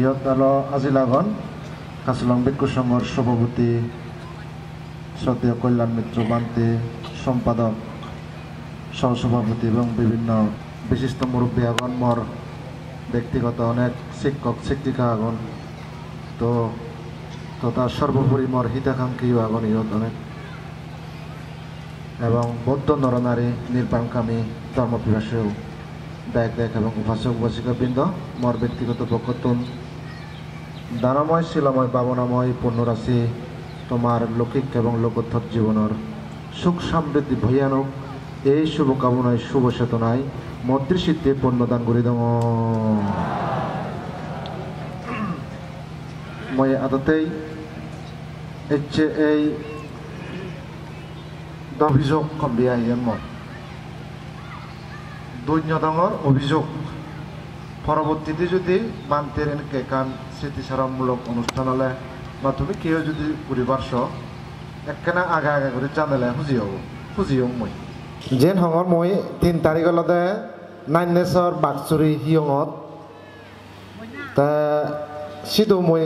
ইয়ত আলো আজি লাগন কাছলং বিক্ষু সংঘর সভাপতি শ্রদ্ধেয় কল্যাণ মিত্র বান্তে। সম্পাদক সহসভাপতি এবং বিভিন্ন বিশিষ্ট মুরব্বী আগন মর ব্যক্তিগত অনেক শিক্ষক, শিক্ষিকা আগন, তো তথা সর্বোপরি মর হিতাকাঙ্ক্ষী আগন ইহত অনেক এবং বৌদ্ধ নরনারী নির্বাণকামী ধর্মপিপাসেও দেখ দেখ এবং উপাসক উপাসিকা বৃন্দ মর ব্যক্তিগত পক্ষতুন দানময়, শিলময়, পাবনাময়, পূর্ণরাশি, তোমার লৌকিক এবং লোকোত্তর জীবনের সুখ সমৃদ্ধি ভয়ানক এই শুভকামনায় শুভ চেতনায় মদ্রিসিদ্ধে পূর্ণদান করি দङ মই আদতেই এচ্ছে এই অভিযোগ কম্বিয়া ইয়ান দৈন্যদঙর অভিযোগ। পরবর্তীতে যদি মানতের এনেকে কান স্মৃতিচারণমূলক অনুষ্ঠান হলে বা তুমি কেউ যদি পরিবারস একখানা আগা আগা করে জানালে খুঁজি হব, খুঁজি হম মই। যেন হঙর মই তিন তারিখলতে নাইনেশ্বৰ বাকচুৰি হিয়ঙত তা সিদু মই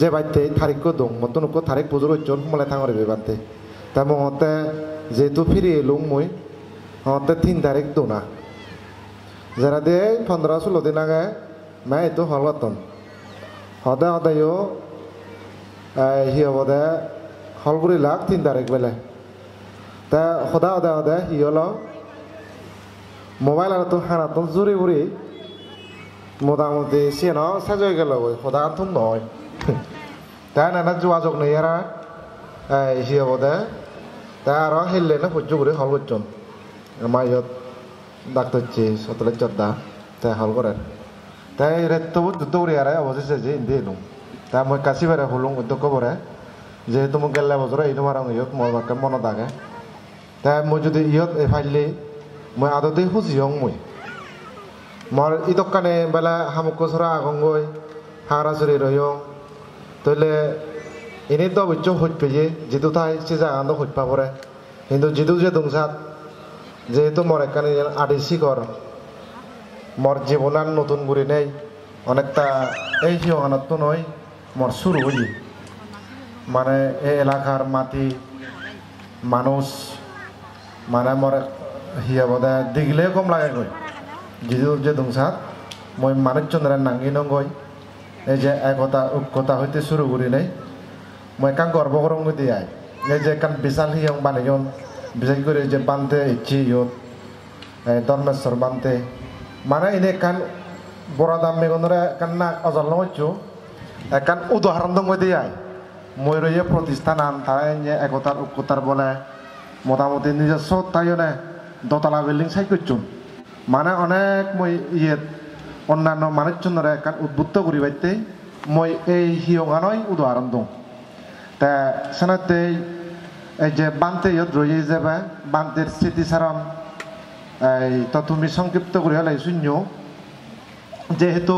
যে বাইতে তারিখও দং মতনকো তারিখ পুজোর জন সমলে থাঙরে বেবান্তে তা মহতে যেহেতু ফিরে এলুম মই হতে তিন তারিখ দোনা যারা দিয়ে পনেরো ষোলো দিন আগে মা এইটো হল গতন সদায় সদায়ও সি হ'ব দে হল লাগ তিন তাৰিখ বেলে। তা সদায় সদায় সদায় সি হল মোবাইল আৰু হানাতো জুৰি ঘূৰি মোটামুটি চিন সাজয় গেল ওই সদা আনথুম নহয় তাই নানা যোগাযোগ নেই আর সি হ'ব দে। তাই আৰু হেললে না সহ্য কৰি হল করছন আমাৰ ইয়াত ডাক্তার চে সতলে চদ্দা তাই হল করে। তাই রেতো যুদ্ধ করি আর অবশেষে যে ইন্দি এলুম তা মই কাশি বেড়ে হলুম উদ্যোগ বরে যেহেতু মোক গেলে বছর এই তোমার ইয়ত মই মনত আগে। তাই মই যদি ইয়ত এ ফাইলি মই আদতে খুঁজিয়ং মই। মর ইদকানে বেলা হামুক সরা আগঙ্গই হারা চুরি রয়ং তইলে এনেই তো অবশ্য হইত পেয়ে যেহেতু তাই সে জাগান হইত পাবরে কিন্তু যেহেতু যে দংসাত যেহেতু মর এখানে আদি শিখর মর জীবনার নতুন করে নেই, অনেকটা এই জীবনাত তো নয় মর শুরু হই মানে এই এলাকার মাটি, মানুষ মানে মর হিয়া বোধ দিগলে কম লাগে গই যেহেতু যে দংসাত মই মানুষজনের নাঙ্গি নগই এই যে একতা ঐক্যতা হইতে শুরু করি নেই, মই গর্ব করম দিয়ে এই যে কান বিশাল হিয়ং বানিজন বিশেষ করে যে বানতে, ইচ্ছি ইয়ত ধর্মেশ্বর বানতে। মানে এনে কান বড় দাম মেগনরে কান না অজল হচ্ছু একান উদাহরণ দিয়ে মই রয়ে প্রতিষ্ঠান আন তাই যে একতার ঐক্যতার বলে মোটামুটি নিজস্ব, তাই নে দতলা বিল্ডিং সাই করছুন মানে অনেক মই ইয়ে অন্যান্য মানুষজনরে একান উদ্বুদ্ধ করি বাইতে, মই এই হিয়ঙানই উদাহরণ দম। তা সেনাতে এই যে বান্তে ইয়ত রয়ে যাবে বান্তের স্মৃতিচারণ, এই তো তুমি সংক্ষিপ্ত করে হলে শূন্য। যেহেতু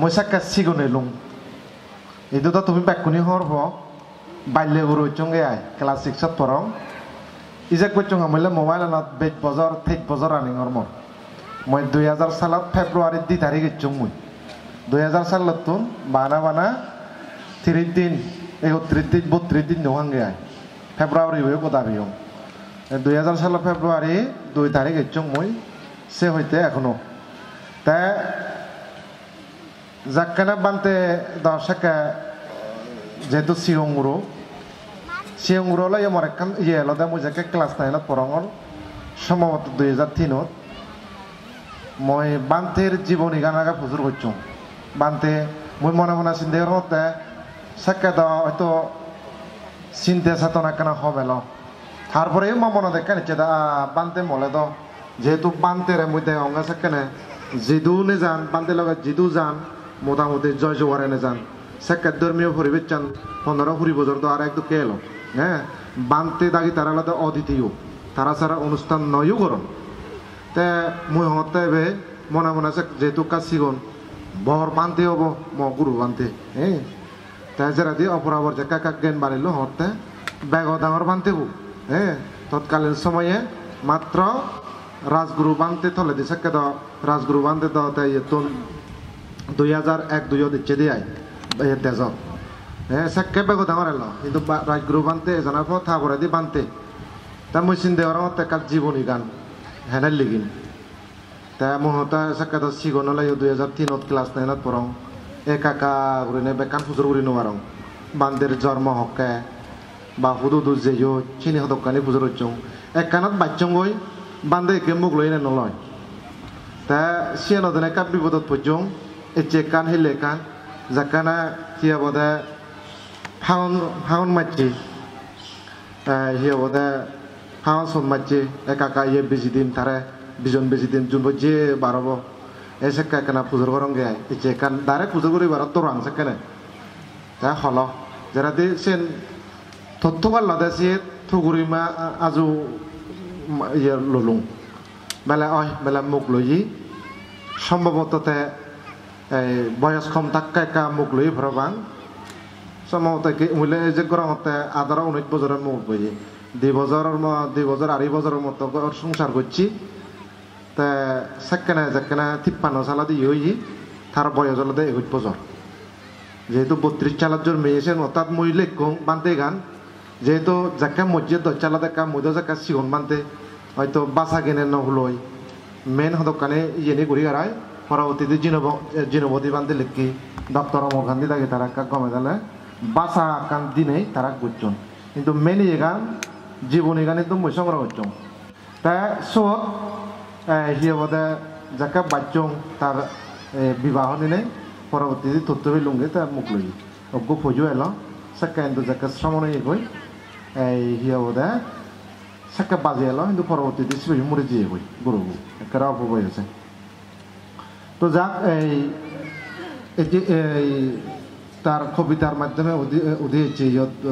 মই চাকা সিগনে লুং এইটো তো তুমি বাক্যনি হরব বাল্য গুরু চঙ্গে আই ক্লাস সিক্সত পড়ং ইজাক বচং আমলে মোবাইল আনত বেজ বজর ঠিক বজর রানিং মর মই দুই হাজার সালত ফেব্রুয়ারি দুই তারিখ ইচ্ছুং মুই। দুই হাজার সালত তুন বানা বানা তিরিশ দিন একত্রিশ দিন বত্রিশ দিন নোহাঙ্গে আয় ফেব্রুয়ারি হয়ে কোদাবিও দুই হাজার সালের ফেব্রুয়ারি দুই তারিখ ইচ্ছুক মই, সে হইতে এখনও। তা যাক্কানে বানতে দর্শকে যেহেতু সিয়ংগুরু একখান ইয়ে হলো দে মই যাকে ক্লাস নাইনত পড়াঙর সম্ভবত দুই হাজার তিনত। মই বান্তের জীবনী গানাগা প্রচুর করছুম বান্তে, মই মনে মনে চিন্তা করতে সাক্ষাৎ হয়তো চিন্তা চেতনা কেন হবে ল। তারপরে মা মনে দেখা নিচ্ছে দা বান্তে মলে দ। যেহেতু বান্তের মধ্যে অঙ্গা সেখানে জিদু নে বান্তে লগে জিদু যান, মোটামুটি জয় জোয়ারে নে যান। সাক্ষাৎ ধর্মীয় পরিবেশ চান পনেরো কুড়ি বছর তো আর একটু কে এলো হ্যাঁ বান্তে দাগি তারা আলাদা অদ্বিতীয় তারা ছাড়া অনুষ্ঠান নয়ও করন তে মুই হতে এবে মনে মনে আছে যেহেতু কাশিগন বর বানতে হব, ম গুরু বানতে হ্যাঁ তাই যারা দিয়ে অপরাবর যে কাকা জ্ঞান বাড়িল হতে ব্যাগ ডাঙর বানতে হ্যাঁ তৎকালীন সময়ে মাত্র রাজগুরু বানতে থলে দিছে, কেদ রাজগুরু বানতে দ তাই তো দুই হাজার এক দুই দিচ্ছে দিয়াই তেজ সাক্ষে বেগ ডাঙর এলো কিন্তু রাজগুরু বানতে এজনের পর থাবরে দি বানতে। তা মই চিন্তা করা মতে কাক জীবনী গান হেনার লিগিন। তা মহতা সাক্ষাৎ সিগন লাগে দুই হাজার তিনত ক্লাস নাইনত পড়ং। একাকা গুরিনে বেকান ফুজুর গুরি নোয়ারং বান্দের জন্ম হকে, বা হুদু দু যেও চিনি হদকানি ফুজুর হচ্ছং একখানত বাচ্চং গই বান্দে একে মুখ লই নলয়। তা সিয়ান দিনে কাপ বিপদত পর্যং এচে কান হিলে কান। যাকানা হিয়া বদে হাউন হাউন মাছি হিয়া বদে হাউন সন মাছি একাকা ইয়ে বেশি দিন তারে বিজন বেশি দিন জুনব যে বারব এসে কেনা পুজোর করং গে ইচ্ছে কান ডাইরেক্ট পুজো করি বার তোর আংসে কেনে তা হল যারা দি সেন তথ্য গাল্লা দে সে থুগুরি মা আজু ইয়ে ললুং বেলা অয় বেলা মুখ লই সম্ভবত বয়স কম তাক্কা একা মুখ লই ভরবাং সম্ভবত কি মূলে যে গরমতে আদারা উনিশ বছরের মুখ বই। দুই বছরের দুই বছর আড়াই বছরের মতো সংসার করছি। তে সেখানে যেখানে তিপ্পান্ন সালা দিয়ে হই তার বয়স হলো দে একুশ বছর। যেহেতু বত্রিশ চালার জোর মেয়েছেন অর্থাৎ মই লেখুন বানতে গান। যেহেতু যাকে মসজিদ দরচালা দেখা মধ্য যাকা সিগন বানতে, হয়তো বাসা কেনে নহলই মেন হদকানে ইয়েনি ঘুরি গাড়ায় পরবর্তীতে জিনব জিনবতী বান্ধে লেখি ডক্টর অমর গান্ধী থাকে তারা কাক গমে গেলে বাসা কান দিনেই তারা গুজন কিন্তু মেন গান জীবনী গানে তো মই সংগ্রহ করছন। তা সত হিয়াবদে যাকে বাচ্চং তার বিবাহ নিনে পরবর্তীতে তথ্য লুঙ্গে তার মুখ লই। অজ্ঞ ফজু এলো সাক্কা কিন্তু যাকে শ্রমণ এগোই এই হিয়াবদে সাক্কা বাজে এলো কিন্তু পরবর্তীতে শিবজি মরে দিয়ে এগোই গুরু একটা অল্প আছে তো যাক এই তার কবিতার মাধ্যমে উদিয়েছে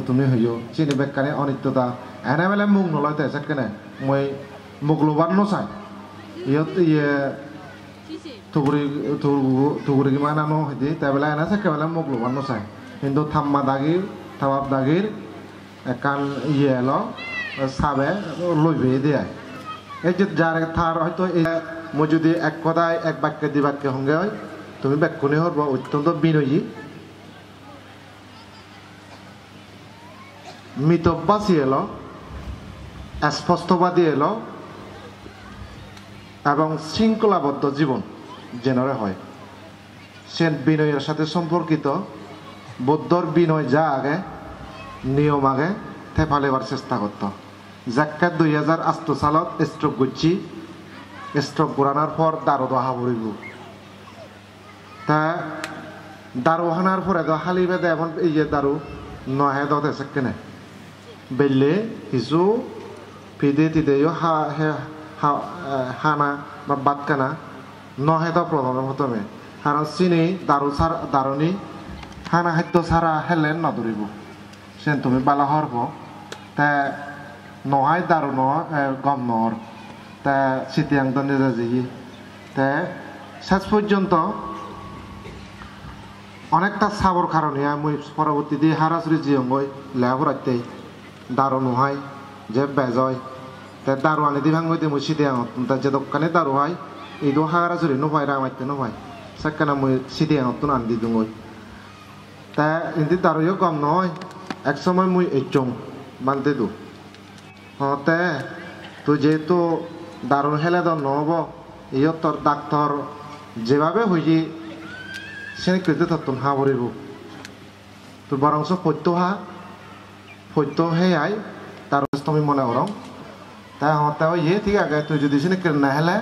তুমি হইও চিনি বেকানে অনিত্যতা। এনে বেলে মুখ নলয় তাই সাক্কানে মই মুখ লোবার নচাই। ইয়ত ইয়ে থুগুরি থুগুরি গিমানা নো হইদি তাইবেলা এনা সাকে বেলা মুখ লোবার নচাই। কিন্তু থাম্মা দাগির থাবাব দাগির একান ইয়ে এলো সাবে লইবে দিয়ে এই যে যার থার হয়তো মই যদি এক কথায় এক বাক্যে দুই বাক্যে সঙ্গে হয়, তুমি ব্যাকুণী হব অত্যন্ত বিনয়ী। মিতব্যাসী এলো স্পষ্টবাদী এলো, এবং শৃঙ্খলাবদ্ধ জীবন জেনরে হয়। সে বিনয়ের সাথে সম্পর্কিত, বৌদ্ধর বিনয় যা আগে, নিয়ম আগে, থেফালেবার চেষ্টা করত। যাক্কা দুই হাজার আষ্ট সালত স্ট্রোক করছি স্ট্রোক ঘোরানোর পর দারো দহা পড়িব। তা দারু হানার পরে হালি বেদে এখন এই যে দারু, নহে দতে সেকেনে। বেললে কিছু ফিদে তিদেও হা হানা বা বাতকানা নহে তো প্রথমে প্রথমে কারণ চিনি দারু সার দারুনি হানা খাদ্য সারা হেলেন নদরিব সেন তুমি বালা হরব তে নহাই দারু ন গম নর তে সিতিয়াং দন্দে যাজি তে শেষ পর্যন্ত অনেকটা সাবর কারণে মই পরবর্তীতে হারাসুরি জিয়ঙ্গই লেহাফুরাইতে দারু নহাই যে বেজয়। তে দারু আনি দি ভাঙবই মই সিতিয়াং তা যে দোকানে দারু হয় এই দো হারাসুরি নভাই রামাইতে নভাই সাকানা মই সিতিয়াং তুন আনি দিদুঙ্গই তা ইন্দি তারও কম নয় এক সময় মুই এই চং মানতে দু হতে তুই যেহেতু দারুণ হেলে দর নহব ইয়ত তোর ডাক্তার যেভাবে হইছি সেনে কেটে তত্তন হা বরিব তুই বরংস সত্য হা সত্য হে আই, তার তুমি মনে করম তাই হতে ইয়ে ঠিক আছে তুই যদি সেনে কেটে না হেলে,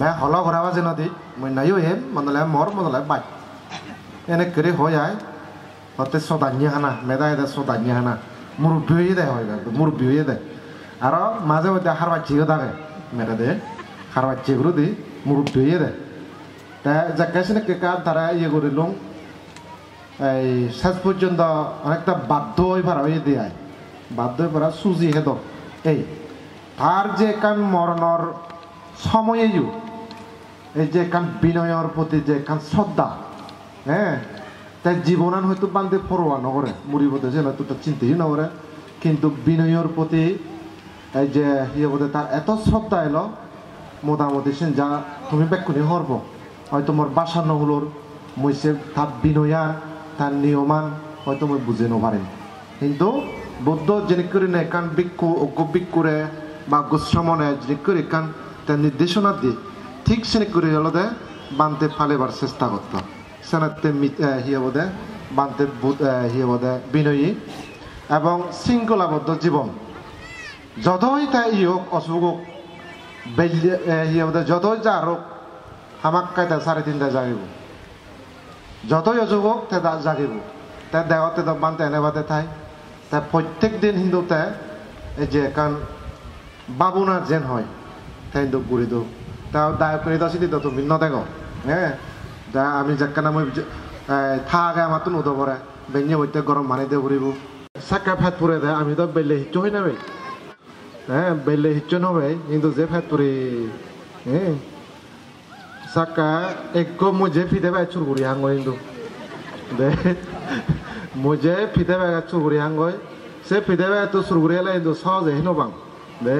মে হল ঘরাবা যেন দি মই নাইও হেম, মনলে মর, মনলে বাই। এনে করে হয়ে যায় হতে সদান্য হানা, মেদা এদে সদান্য হানা। মুরব্বী হয়ে দেয় হয় কিন্তু মুরব্বী হয়ে দেয় আর মাঝে মধ্যে হার বাচ্চিও থাকে মেয়েটা দে হার বাচ্চিগুলো দি মুরব্বী হয়ে দেয় তা যাকে কেকা তারা ইয়ে করিল এই শেষ পর্যন্ত অনেকটা বাধ্য হয়ে পারা হয়ে দিয়ে বাধ্য হয়ে পারা সুজি হেদ এই, তার যে কান মরণর সময়ে এই যে কান বিনয়ের প্রতি যে কান শ্রদ্ধা হ্যাঁ তাই জীবনান হয়তো বান্ধে পরোয়া নগরে, মুড়ি বোধে যে হয়তো তার চিন্তাই নগরে, কিন্তু বিনয়ের প্রতি এই যে ইয়ে বোধে তার এত শ্রদ্ধা এলো মোটামুটি সেন যা তুমি বেকুনি হরব, হয়তো মোর বাসা নহলোর মই সে তার বিনয়ান তার নিয়মান হয়তো মই বুঝে নপারিম কিন্তু বুদ্ধ যিনি করে না একান বিক্ষু অজ্ঞ বিক্ষুরে বা গোস্বামনে করে একান তার নির্দেশনা দিয়ে, ঠিক সেনে করে হলো দে বানতে ফালেবার চেষ্টা করতো সেনাতে হিয়ে বোধে বানতে হিয়ে বোধে বিনয়ী। এবং শৃঙ্খলাবদ্ধ জীবন যতই তাই ইয়োগ অসুখ হোক হিয়ে বোধে যতই যা রোগ আমাক কাইতা সাড়ে তিনটা জাগিব। যতই হোক তে জাগিব। তে দেহতে তো বানতে এনে বাদে থাই তা প্রত্যেক দিন হিন্দুতে এই যে কান বাবুনা যেন হয় তাই হিন্দু গুড়ি দো তা দায় করে দাসি দিত তুমি ন দেখো। হ্যাঁ তা আমি যাকানা মই থা আগে আমার তো নুদো পরে বেঞ্জে বইতে গরম পানি দিয়ে ঘুরিব সাকা ফ্যাট পুরে দেয় আমি তো বেলে হিচ্ছ হই না হ্যাঁ বেলে হিচ্ছ নবে কিন্তু যে ফ্যাট পুরে হ্যাঁ সাকা এক মই যে ফিদে বাই চুর ঘুরি হাঙ্গ কিন্তু দে মই যে ফিদে বাই চুর ঘুরি হাঙ্গ সে ফিদে বাই তো চুর ঘুরি হলে কিন্তু সহজে হিনো বাং দে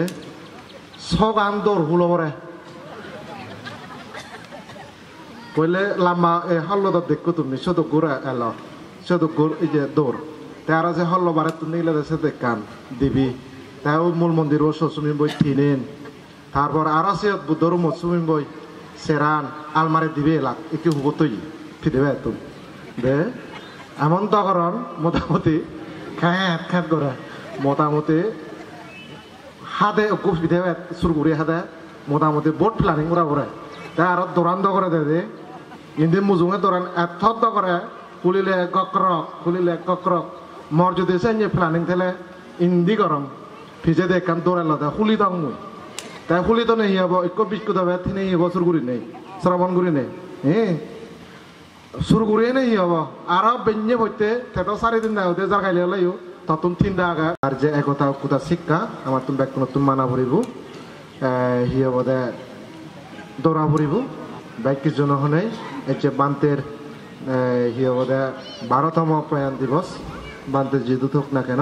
সগ আম দৌড় হুলো পরে কইলে লামা এ হল্লো দেখো তুমি শুধু গুড়া এলো শুধু গুড় এই যে দৌড় তারা যে হল্লো বারে তুমি নিলে সে দেখান দিবি তাও মূল মন্দির ও সুমিন বই থিনেন তারপর আর আছে বুদ্ধর মসুমিন বই সেরান আলমারে দিবে এলাক একে হুব তৈ ফিদেবে তুমি দে, এমন তখন মোটামুটি খ্যাত খ্যাত করে মোটামুটি হাতে খুব ফিদেবে সুর ঘুরি হাতে মোটামুটি বোট প্ল্যানিং করা করে তা আর দৌড়ান করে দে দে। ইন্দি মুজুঙে দৌড়ান এত করে খুলিলে কক্রক খুলিলে কক্রক মর যদি সে প্ল্যানিং থেলে, ইন্দি গরম ফিজে দে কান দৌড়াল খুলি দাও মুই। তাই খুলি তো নেই হব এক বিস্কুট হবে থিনে হব সুরগুড়ি নেই, শ্রবণ গুড়ি নেই হ্যাঁ সুরগুড়ি নেই হব আর বেঞ্জে বইতে থেতো সারি দিন দাও দে খাইলে হলেও ততন তিন আগা আর যে একতা কুতা শিক্ষা আমার তুমি ব্যাগ নতুন মানা ভরিব হি হব দে দৌড়া ভরিব বাইক জন হনে এই যে বান্তের হি হব দে বারোতম প্রয়াণ দিবস বান্তের যে দুথক না কেন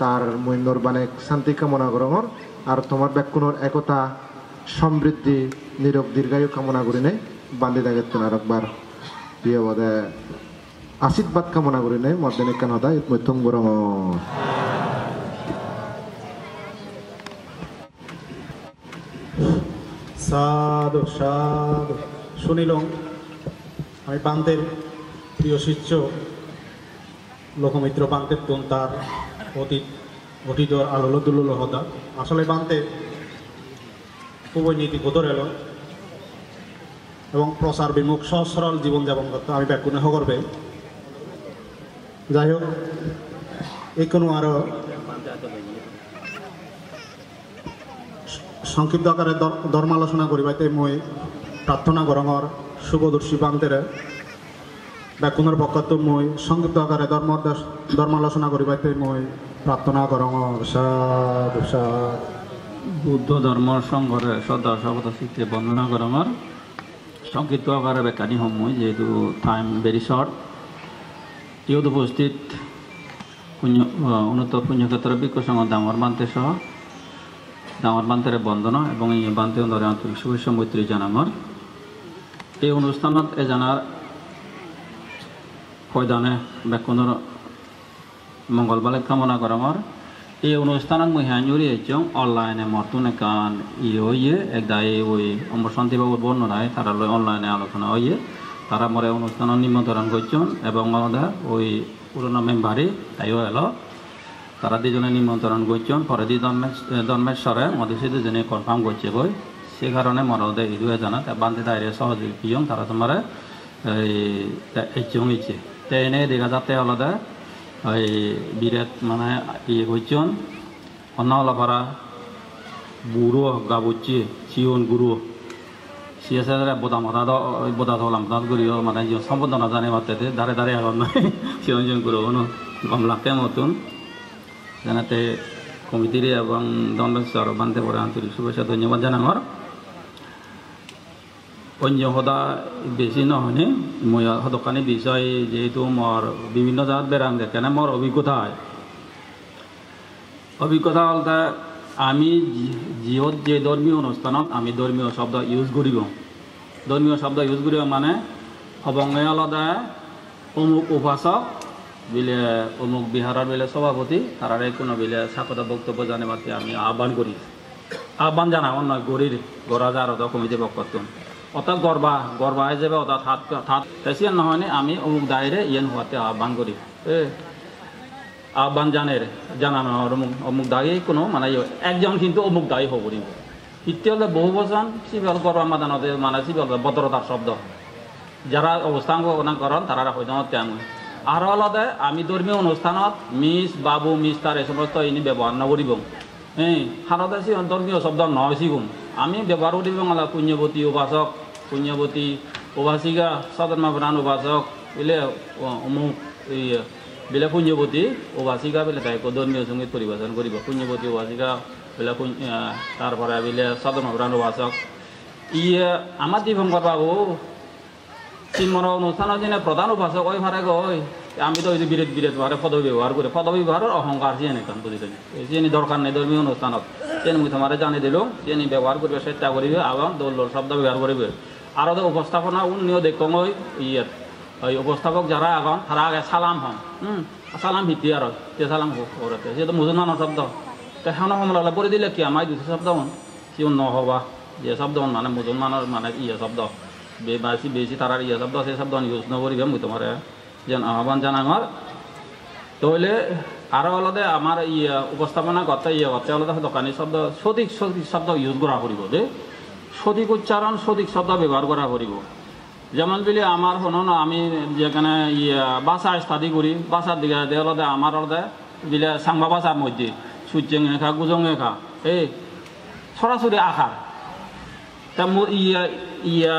তার মৈন্দর বানে শান্তি কামনা করমর আর তোমার ব্যাকুণর একতা, সমৃদ্ধি, নিরব, দীর্ঘায়ু কামনা করি নেই বান্ধি থাকে তোমার একবার বিয়ে বোধে আশীর্বাদ কামনা করি নেই মধ্যে কেন হদা মধ্যম গরম সাধু সাধু, শুনিল। আমি পান্তের প্রিয় শিষ্য, লোকমিত্র পান্তের তুন তার অতীত। অতীত আলোলো দুলুলো হতা আসলে পান্তে খুবই নীতি গোদর এলো এবং প্রসার বিমুখ সহজ সরল জীবনযাপন করতে আমি ব্যাকুণে হগর্বে। যাই হোক এই কোনো আরও সংক্ষিপ্ত আকারে ধর্মালোচনা করিবাইতে মই প্রার্থনা করঙর শুভদর্শী পান্তের ব্যাকুণের পক্ষত মই সংক্ষিপ্ত আকারে ধর্ম ধর্মালোচনা করিবাইতে মই প্রার্থনা সাধু বুদ্ধ ধর্মৰ সংঘৰে শ্ৰদ্ধা স্বাগত চিত্তে বন্দনা কৰঙৰ সংক্ষিপ্ত আকাৰে বেকানি সময় যিহেতু টাইম ভেৰি শ্বৰ্ট ইয়াত উপস্থিত, পুণ্য উন্নত পুণ্যক্ষেত্ৰৰ বিকশং ডাঙৰ বান্তে সহ। ডাঙৰ বান্তেৰে বন্দনা এবং এই বান্তে দৰে আন্তৰিক শুভেচ্ছা মৈত্ৰী জনাঙৰ এই অনুষ্ঠানত এজনাৰ ফয়দানে বেকুনের মঙ্গলবালে কামনা করা আমার। এই অনুষ্ঠান মুই হাঞ্জুরি এচং অনলাইনে মর্তুন একান ইয়ে হইয়ে একদাই ওই অমর শান্তিবাবুর বর্ণনায় তারা লই অনলাইনে আলোচনা হইয়ে। তারা মরে অনুষ্ঠান নিমন্ত্রণ করছেন এবং আমাদের ওই পুরোনো মেম্বারই তাইও এলো। তারা দুজনে নিমন্ত্রণ করছেন পরে দি দন্মেশ্বরে মধ্যে সে দুজনে কনফার্ম করছে বই সে কারণে মরদে ইদু জানা তা বান্ধে দায়রে সহযোগী পিয়ং তারা তোমার এই ইচ্ছে তে এনে দেখা যাতে আলাদা ওই বিরাট মানে ইয়ে করছেন অন্য পারা বুড়ো গাবুচি, চিয়ন গুরু। সিএসআর বোদা মাথা বোদা ধলাম দাঁত গুড়িও মানে যে সম্বোধনা জানে মাত্রে দাঁড়ে দাঁড়ে এখন নয়। চিয়ন গুরু অনু গমলাকে মতন জানাতে কমিটির এবং দণ্ডেশ্বর বান্ধে পরে আন্তরিক শুভেচ্ছা ধন্যবাদ জানাঙর অন্য সদা বেছি নহয়নি। মই সদকানি বিষয় যেহেতু মোৰ বিভিন্ন জাগাত বেৰাং দেখেনে মোৰ অভিজ্ঞতা হয়। অভিজ্ঞতা হ'ল তা আমি যিহত যে ধৰ্মীয় অনুষ্ঠানত আমি ধৰ্মীয় শব্দ ইউজ কৰিব। ধৰ্মীয় শব্দ ইউজ কৰিব মানে সবংগে আলাদা অমুক উপাসক বিলে অমুক বিহারের বিলে সভাপতি তারারে কোনো বিলে স্বাগত বক্তব্য জানে মাতি আমি আহ্বান করি আহ্বান জানা অন্য গরির গড়া যার কমিটি বক্তব্য। অর্থাৎ গর্বা গর্বা হয়ে যাবে অর্থাৎ হাত হাত তেসিয়ান নহয়নি আমি অমুক দায়েরে ইয়েন হওয়াতে আহ্বান করি এ আহ্বান জানের জানানো অমুক অমুক দায়ী কোনো মানে একজন কিন্তু অমুক দায়ী হব দিব। তৃতীয় হলে বহু বচন সিবল গর্বা মাদানতে মানে সিবল বদরতার শব্দ। যারা অবস্থান করেন তারা হয়তো তেমন আর আলাদা আমি ধর্মীয় অনুষ্ঠানত মিস বাবু মিস তার এই সমস্ত ইনি ব্যবহার নকরিব হ্যাঁ হারতে ধর্মীয় শব্দ নহয় সিগুম আমি ব্যবহার করিব আলা পুণ্যবতী উপাসক, পুণ্যবতী উপাসিকা, সদর্মা প্রাণ উপাসক বুঝলে অমুক বেলে পুণ্যবতী উপাসিকা বেলে তাই ধর্মীয় সংগীত পরিবেশন করিব। পুণ্যবতী উপাসিকা বেলে তারপরে বেলে সদর্মা প্রাণ উপাসক। ইয়ে আমার দীপঙ্কর বাবু চিন্মর অনুষ্ঠানের দিনে প্রধান উপাসক ওই ভারে গই আমি তো ওই যে বিরেট বিরেট ভারে পদ ব্যবহার করে পদ ব্যবহারের অহংকার চিনি নেই। বুঝতে চিনি দরকার নেই ধর্মীয় অনুষ্ঠানত। চিনি মুই তোমারে জানি দিল চিনি ব্যবহার করবে চেষ্টা করিবে এবং দৌল শব্দ ব্যবহার করিবে। আরও তো উপস্থাপনা উন্নীয় দেখুন ওই ইয়ে ওই উপস্থাপক যারা এখন তারা আগে সালাম হন। হুম, সালাম ভিত্তি আর তে সালাম করতে সে তো মুসলমানের শব্দ। তো সেখানে সমলা করে দিলে কি? আমার দুটো শব্দ হন। সে নহবা? যে শব্দ মানে মুসলমানের মানে ইয়ে শব্দ। বেশি বেশি তারার ইয়ে শব্দ সেই শব্দ ইউজ নকরিবে মুই তোমার। যেন আহ্বান জানাঙর। তইলে আরও আলাদা আমার ইয়ে উপস্থাপনা করতে ইয়ে করতে আলাদা দোকানি শব্দ, সঠিক সঠিক শব্দ ইউজ করা করিব যে সঠিক উচ্চারণ সঠিক শব্দ ব্যবহার করা করিব যেমন বলি আমার শুনো না, আমি যেখানে ইয়ে বাসা স্টাডি করি বাসার দিকে আলাদা আমার আলাদা বিলে সাংবা বাসার মধ্যে সূর্যেং রেখা গুজং রেখা এই সরাসরি আকার তা ইয়া ইয়া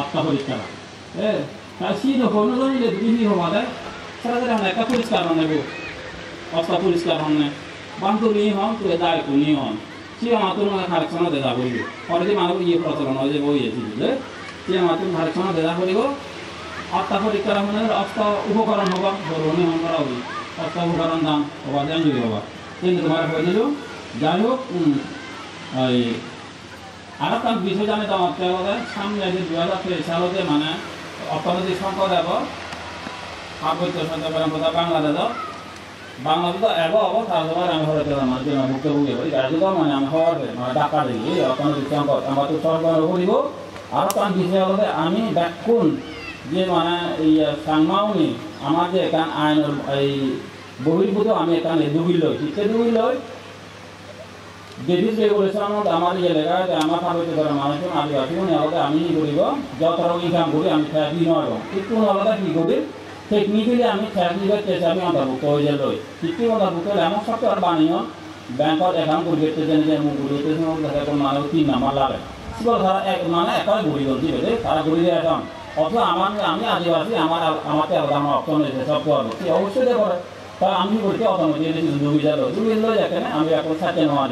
আত্মা পরিষ্কার হ্যাঁ সি যখন জানিলে বিধি হওয়া দেয় সেটা যেটা একটা পরিষ্কার নেব আত্মা পরিষ্কার হন বান্ধব নিয়ে হন তুই দায় নিয়ে হন। সি আমার তোর মানে কারেকশন দেদা করিব পরে যে মানুষ ইয়ে প্রচলন হয় যে বই এসে বুঝলে সি আমার তোর কারেকশন দেদা করিব আত্মা পরিষ্কার মানে আত্মা উপকরণ হবা। ধর্মী হন করা হবে। আত্মা উপকরণ দাম হবা যদি হবা। কিন্তু তোমার হয়ে যাই হোক এই একটা বিষয় তো আমার তেলতে সামনে যে দু হাজার তেইশ সালতে মানে অর্থনৈতিক সংকট এব পার্বত্য সঞ্চয় বাংলাদেশ বাংলাদেশ হব আমি হরে মানে মানে বিষয় আমি যে মানে এই সাংমাউনি আমার যে এখান আইন এই বহির্ভূত আমি এখানে দুবিল লই দুবিল লই ব্রিটিশ রেগুলেশন আমার ইয়ে আছে, আমার ধরে আদিবাসী মনে আলাদা আমি কি করিব? যত রকম ইনকাম করি, আমি ট্যাক্স দিই নয় কিন্তু আলাদা কি করি? টেকনিক্যালি আমি ট্যাক্স দিবার চেষ্টা আমি অন্তর্ভুক্ত হয়ে যাই লই কিন্তু অন্তর্ভুক্ত হলে এমন সফটওয়্যার বানিয়ে ব্যাংকত অ্যাকাউন্ট করি যে যে মুখ ঘুরিতে দেখা কোনো মানুষ তিন লাগে সেগুলো তারা এক মানে একাই ঘুরি গেল আছে তারা ঘুরি দিয়ে অ্যাকাউন্ট অথবা আমার আমি আদিবাসী, আমার আমাকে আলাদা আমার অপশন রয়েছে সব করবে। দেবে করে তা আমি বলছি অটোমেটিক দুবি যাব দুবি যাব যেখানে আমি এখন সাথে নেওয়া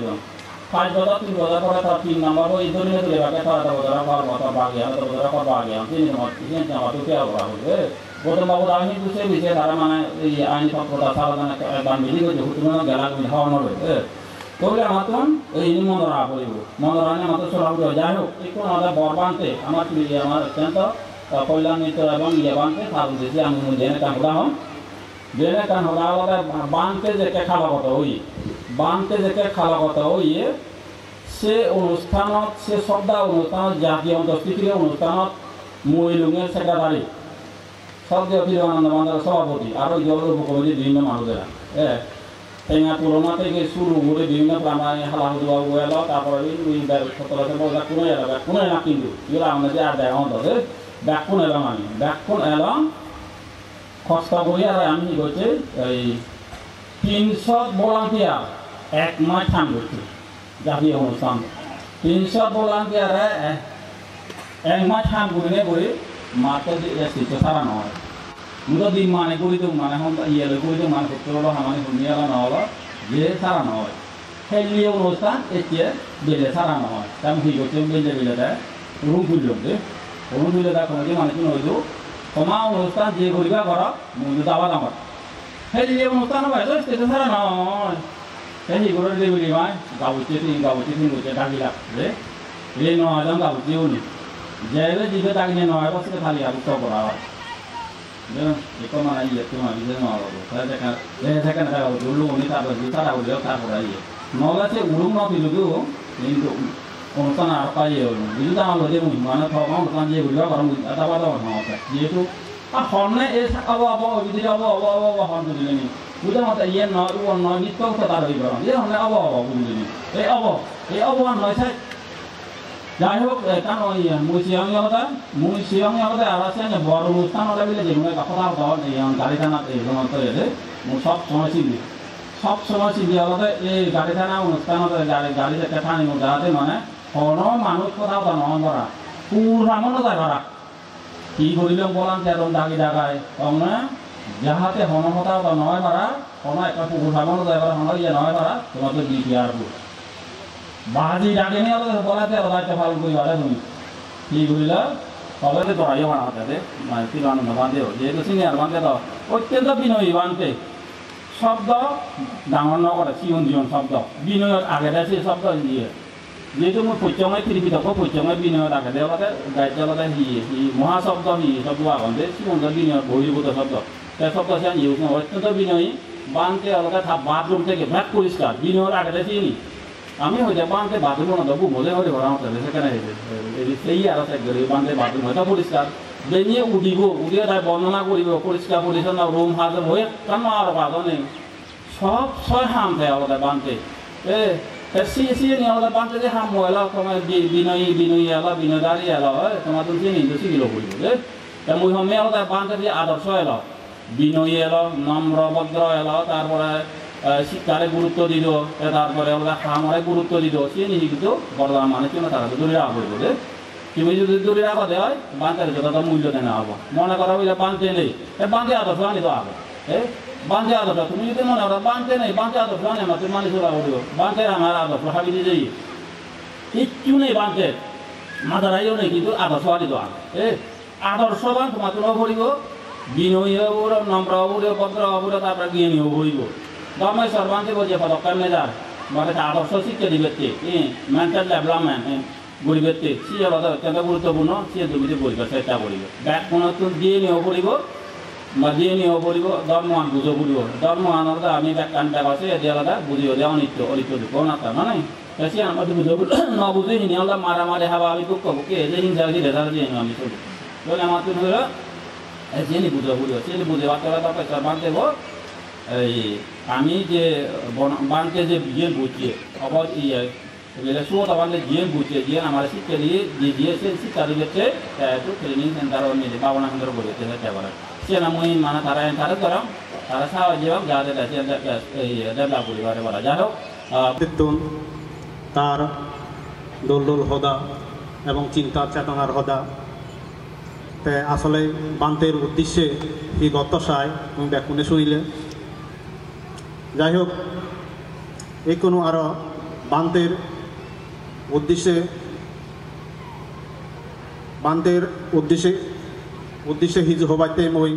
পাঁচ বছর, তিন বছর পরে তার তিন নম্বর ওই ধরে তুলে বাকি তারা তো বছর পর বছর বাকি আমি তো বছর পর বাকি আমি তিন নম্বর তিন নম্বর তো কেউ করা হবে প্রথম বাবু আমি বুঝে বুঝে তারা মানে এই আইন পত্রটা সারাদানে একবার মিলি করছে হুতুমে গেলা খাওয়ানো হবে তবে আমার তখন এই মনোরা করিব। মনোরানে আমাদের চলা উঠে যাই হোক, একটু আমাদের বরবান্তে আমার আমার অত্যন্ত কল্যাণ মিত্র এবং ইয়ে বানতে সাধু দিয়েছি আমি জেনে কাঁকড়া হন জেনে কাঁকড়া আমাদের বানতে যেকে খালা কথা ওই। বানতে যেকে খালা কথা ওই সে অনুষ্ঠানত, সে শ্রদ্ধা অনুষ্ঠানত, জাতীয় অন্তঃস্থিতির অনুষ্ঠানত মহিলুঙের সেক্রেটারি সদ্য বিবেকানন্দ মন্দিরের সভাপতি, আরও জল উপকমিটির বিভিন্ন মানুষেরা। হ্যাঁ টেঙা তুলনা থেকে শুরু করে বিভিন্ন প্রাণী হালা হুদুয়া এল তারপরে সতেরোশো বছর কোনো এলো কোনো এলাম কিন্তু? এগুলো আমাদের আর দেখা হতো ব্যাকুণ এলাম আমি ব্যাকুণ এলাম খস্তা করি আর আমি করছি এই তিনশো ভলান্টিয়ার এক মাস ঠান করছি জাতীয় অনুষ্ঠান। তিনশো ভলান্টিয়ারে এক মাস ঠান করি করি মাত্র যে এসিতে সারা নয় মুদা দিন মানে করি তো মানে হন ইয়ে করি তো মানে সত্তর হলো হামানি শুনিয়ে এলা নহলো যে সারা নয় সেই অনুষ্ঠান, এতিয়া বেলে সারা নয় তেমন কি করছে বেলে বেলে দেয় রুম খুললাম দে। রুম খুলে দেয় কোনো মানে কি নইলো সমা অনুষ্ঠান, যে করিবা ঘর মূল্য দাবা দামত সেই অনুষ্ঠান হয় তো সেটা সারা নয় 但是我这里嘛，搞不决定，搞不决定，我就打给他，对，别弄那种搞不决定，再个几个打给你弄，我这个他里还不搞不了。দেখুন এখন মানে ইয়ে তোমার বিশেষ মাল হব তাহলে দেখা দেখে থাকে না তারা উল্লু উনি তারপর তারা উল্লেও তারপর ইয়ে নগাছে উড়ুম না বিলুকেও কিন্তু অনুষ্ঠান আর পাই হলো বুঝু তো আমার লোকে মানে থাকা অনুষ্ঠান যে বুঝবা কারণ এটা বাদ যেহেতু আর হর্নে এ থাকাবো আবো বিদিরে আবো আবো আবো হর্ন দিলে নিয়ে बुझाउँछ यहाँ नरु न निस्काउँछ तार विवरण ए हामीलाई अब अब बुझ्दैन ए अब ए अब नछ जायो तान मुसियाङ यहाँ मुसियाङ यहाँ आएर चाहिँ बरु मुस्तान लागिले जे हुने कथा त यहाँ गाडी थाना हेर्नु मात्र हेरे म सब समसी दिएँ सब समसी दिए अब त ए गाडी थाना मुस्तान त गाडी गाडी चाहिँ कथा नै जाँदै मैले फर्न मानुस कथा त नगरा पूर्ण मन त गरा কি কৰিলে বলাম তেৰ দাগি দাগাই কওঁ না যাহাতে সনমতা বা নয় মাৰা সন একমাত্ৰ পুকুৰ ভাগৰ যায় পাৰা সনৰ যে নয় মাৰা তোমাকে দি দিয়া আৰু বাহাজী ডাকেনি অলপ বলাতে অলাইতে ভাল কৰি পাৰে তুমি। কি কৰিলা সবাইতে দৰাই মাৰা হাততে মাইকী ল'ৰা নাবান্ধে যিহেতু চিনি আৰু বান্ধে দহ অত্যন্ত বিনয়ী বান্ধে শব্দ ডাঙৰ নকৰে চিয়ন জীৱন শব্দ। বিনয়ত আগে দে শব্দ দিয়ে। যিহেতু মোৰ পৈত্যঙে কৃষি থাকোঁ পৈত্যঙে বিনয়ত আগে দে লগতে দায়িত্ব লগতে সি সি মহাশব্দ সি শব্দ আগন্তে চিয়ন বিনয়ত ভৰিভূত শব্দ। সেই শব্দ সে ইউজ নকৰে অত্যন্ত বিনয়ী বান্ধে অলপতে বাথৰুম থেকে বিৰাট পৰিষ্কাৰ বিনয়ৰ আগেৰে চিনি আমি হয়তো বাঁধতে বাথরুম না দেবো বলে হলে ঘোরা হতে সেখানে সেই আর একবারে বাঁধতে বাথরুম হয়তো পরিষ্কার। বেরিয়ে উঠিব, উঠিয়ে তাই বর্ণনা করিব, পরিষ্কার, পরিচ্ছন্ন, রুম হাজর হয়ে কেন আর বাঁধ নেই সব ছয় হাম থাকে আলাদা বাঁধতে এ সিয়ে সিয়ে নিয়ে আলাদা বাঁধতে যে হাম এলা তোমার বিনয়ী বিনয়ী এলা বিনয়দারি এলা হয় তোমার তো চিনি, তো শিখিল করিব যে মুই সমে আলাদা বাঁধতে যে আদর্শ এলা। বিনয়ী এলো নম্র ভদ্র এলো তারপরে শিক্ষারে গুরুত্ব দিল তারপরে খামারে গুরুত্ব দিল। সে নিজে কিন্তু বর্তমান মানুষ জন্য তারা দূরে হইব যে তুমি যদি দূরে রাখা দেয় বাঁধতে যতটা মূল্য দেনা হব মনে করা হইলে বাঁধতে নেই, এ বাঁধে আদর্শ আনি তো আগে এ বাঁধে আদর্শ, তুমি যদি মনে করো বাঁধতে নেই, বাঁধে আদর্শ আনি, আমার তুমি মানুষ ওরা উঠিব বাঁধতে আমার আদর্শ হাবি দিয়ে যাই কিচ্ছু নেই বাঁধতে মাথারাইও নেই, কিন্তু আদর্শ আনি তো আগে এ আদর্শবান তোমার তোলা ভরিব বিনয়ী হব নম্র হব ভদ্র হব তারপরে জ্ঞানী হব হইব। Damai sarvanti boje padakan medar. Maka ta আদর্শ শিক্ষা দিবেতে এ মেন্টাল ডেভেলপমেন্ট গরিবেতে সি আলাদা অত্যন্ত গুরুত্বপূর্ণ, সি জমিতে পরিবার চেষ্টা করিব। ব্যাক কোনো তো দিয়ে নিয়ে পড়িব, বা দিয়ে নিয়ে পড়িব ধর্মমান বুঝো পড়িব। ধর্মমান আলাদা আমি ব্যাক কান ব্যাক আছে এদি আলাদা বুঝিও দেওয়া নিত্য অনিত্য দুঃখ না তা মানে সে আমাদের বুঝো ন বুঝে হিনি আলাদা মারামারি হাবা আমি বুক কব কে যে হিংসা দিয়ে রেজাল্ট দিয়ে আমি চলব তাহলে আমার তো জেনি বুঝো পড়িব সে বুঝে বাচ্চারা তারপর সার্ভান্ট দেবো এই আমি যে বানকে যে বিয়ে বুঝিয়ে অবর ইয়ে শুধু আমাদের জিয়ে বুঝিয়ে জিয়ে আমার শিক্ষা দিয়ে দিয়ে দিয়েছে, শিক্ষা দিয়েছে একটু ট্রেনিং সেন্টার নিয়ে বাবনা করেছে চেষ্টা করে সে না মুই মানে তারা তারা করাম তারা সাহায্য হোক যাদের ডেভেলপ পরিবারে বলা। যাই হোক তার দোল হদা এবং চিন্তা চেতনার হদা। আসলে বান্তের উদ্দেশ্যে হি গত সায় এবং ব্যাকুণে শুনিলে যাই হোক, এই কোনো আরও বান্তের উদ্দেশ্যে বান্তের উদ্দেশ্যে উদ্দেশ্যে হিজ হবাইতে মই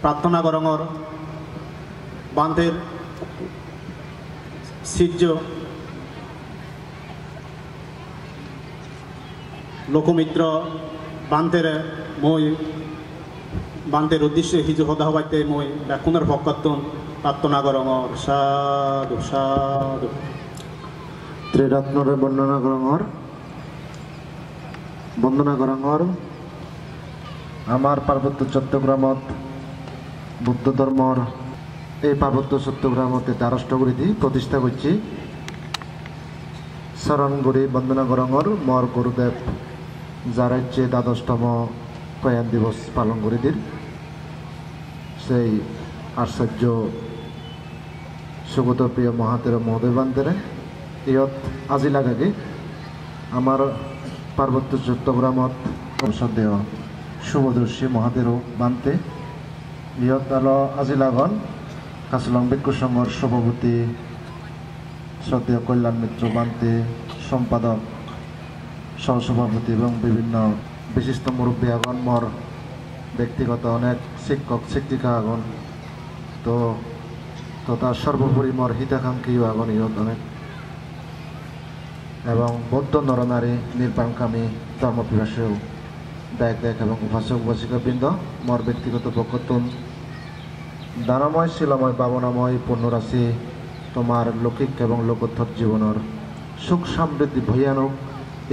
প্রার্থনা করঙর বান্তের সিজ্জ লোকমিত্র বান্তের মই, বান্তের উদ্দেশ্যে হিজু হদা হবাইতে মই ব্যাকুণের ভক্তন প্রার্থনা করঙর সাধু সাধু। ত্রিরত্নরে বন্দনা করঙর বন্দনা করঙর আমার পার্বত্য চট্টগ্রামত বুদ্ধ ধর্মর এই পার্বত্য চট্টগ্রামতে দ্বারষ্টগুড়িতে প্রতিষ্ঠা করছি। শরণগুড়ি বন্দনা করঙর মর গুরুদেব। যারা হচ্ছে দ্বাদশতম প্রয়াণ দিবস পালন করে দিন। সেই আশ্চর্য সুগত প্রিয় মহাতের মহোদয় ইয়ত আজি লাগাগে আমার পার্বত্য চট্টগ্রামত সন্দেহ শুভদর্শী মহাদের বানতে ইয়ত আল আজি লাগন কাছলং বিক্ষু সংঘর সভাপতি শ্রদ্ধেয় কল্যাণ মিত্র বান্তে সম্পাদক সহসভাপতি এবং বিভিন্ন বিশিষ্ট মুরব্বী আগন মর ব্যক্তিগত অনেক শিক্ষক, শিক্ষিকা আগন, তো তথা সর্বোপরি মর হিতাকাঙ্ক্ষী আগন ইহত এবং বৌদ্ধ নরনারী নির্বাণকামী ধর্মপিপাসেও দেখ দেখ এবং উপাসক বৃন্দ মর ব্যক্তিগত পক্ষতুন দানময়, শিলময় পাবনাময় পূর্ণরাশি, তোমার লৌকিক এবং লোকোত্তর জীবনের সুখ সমৃদ্ধি ভয়ানক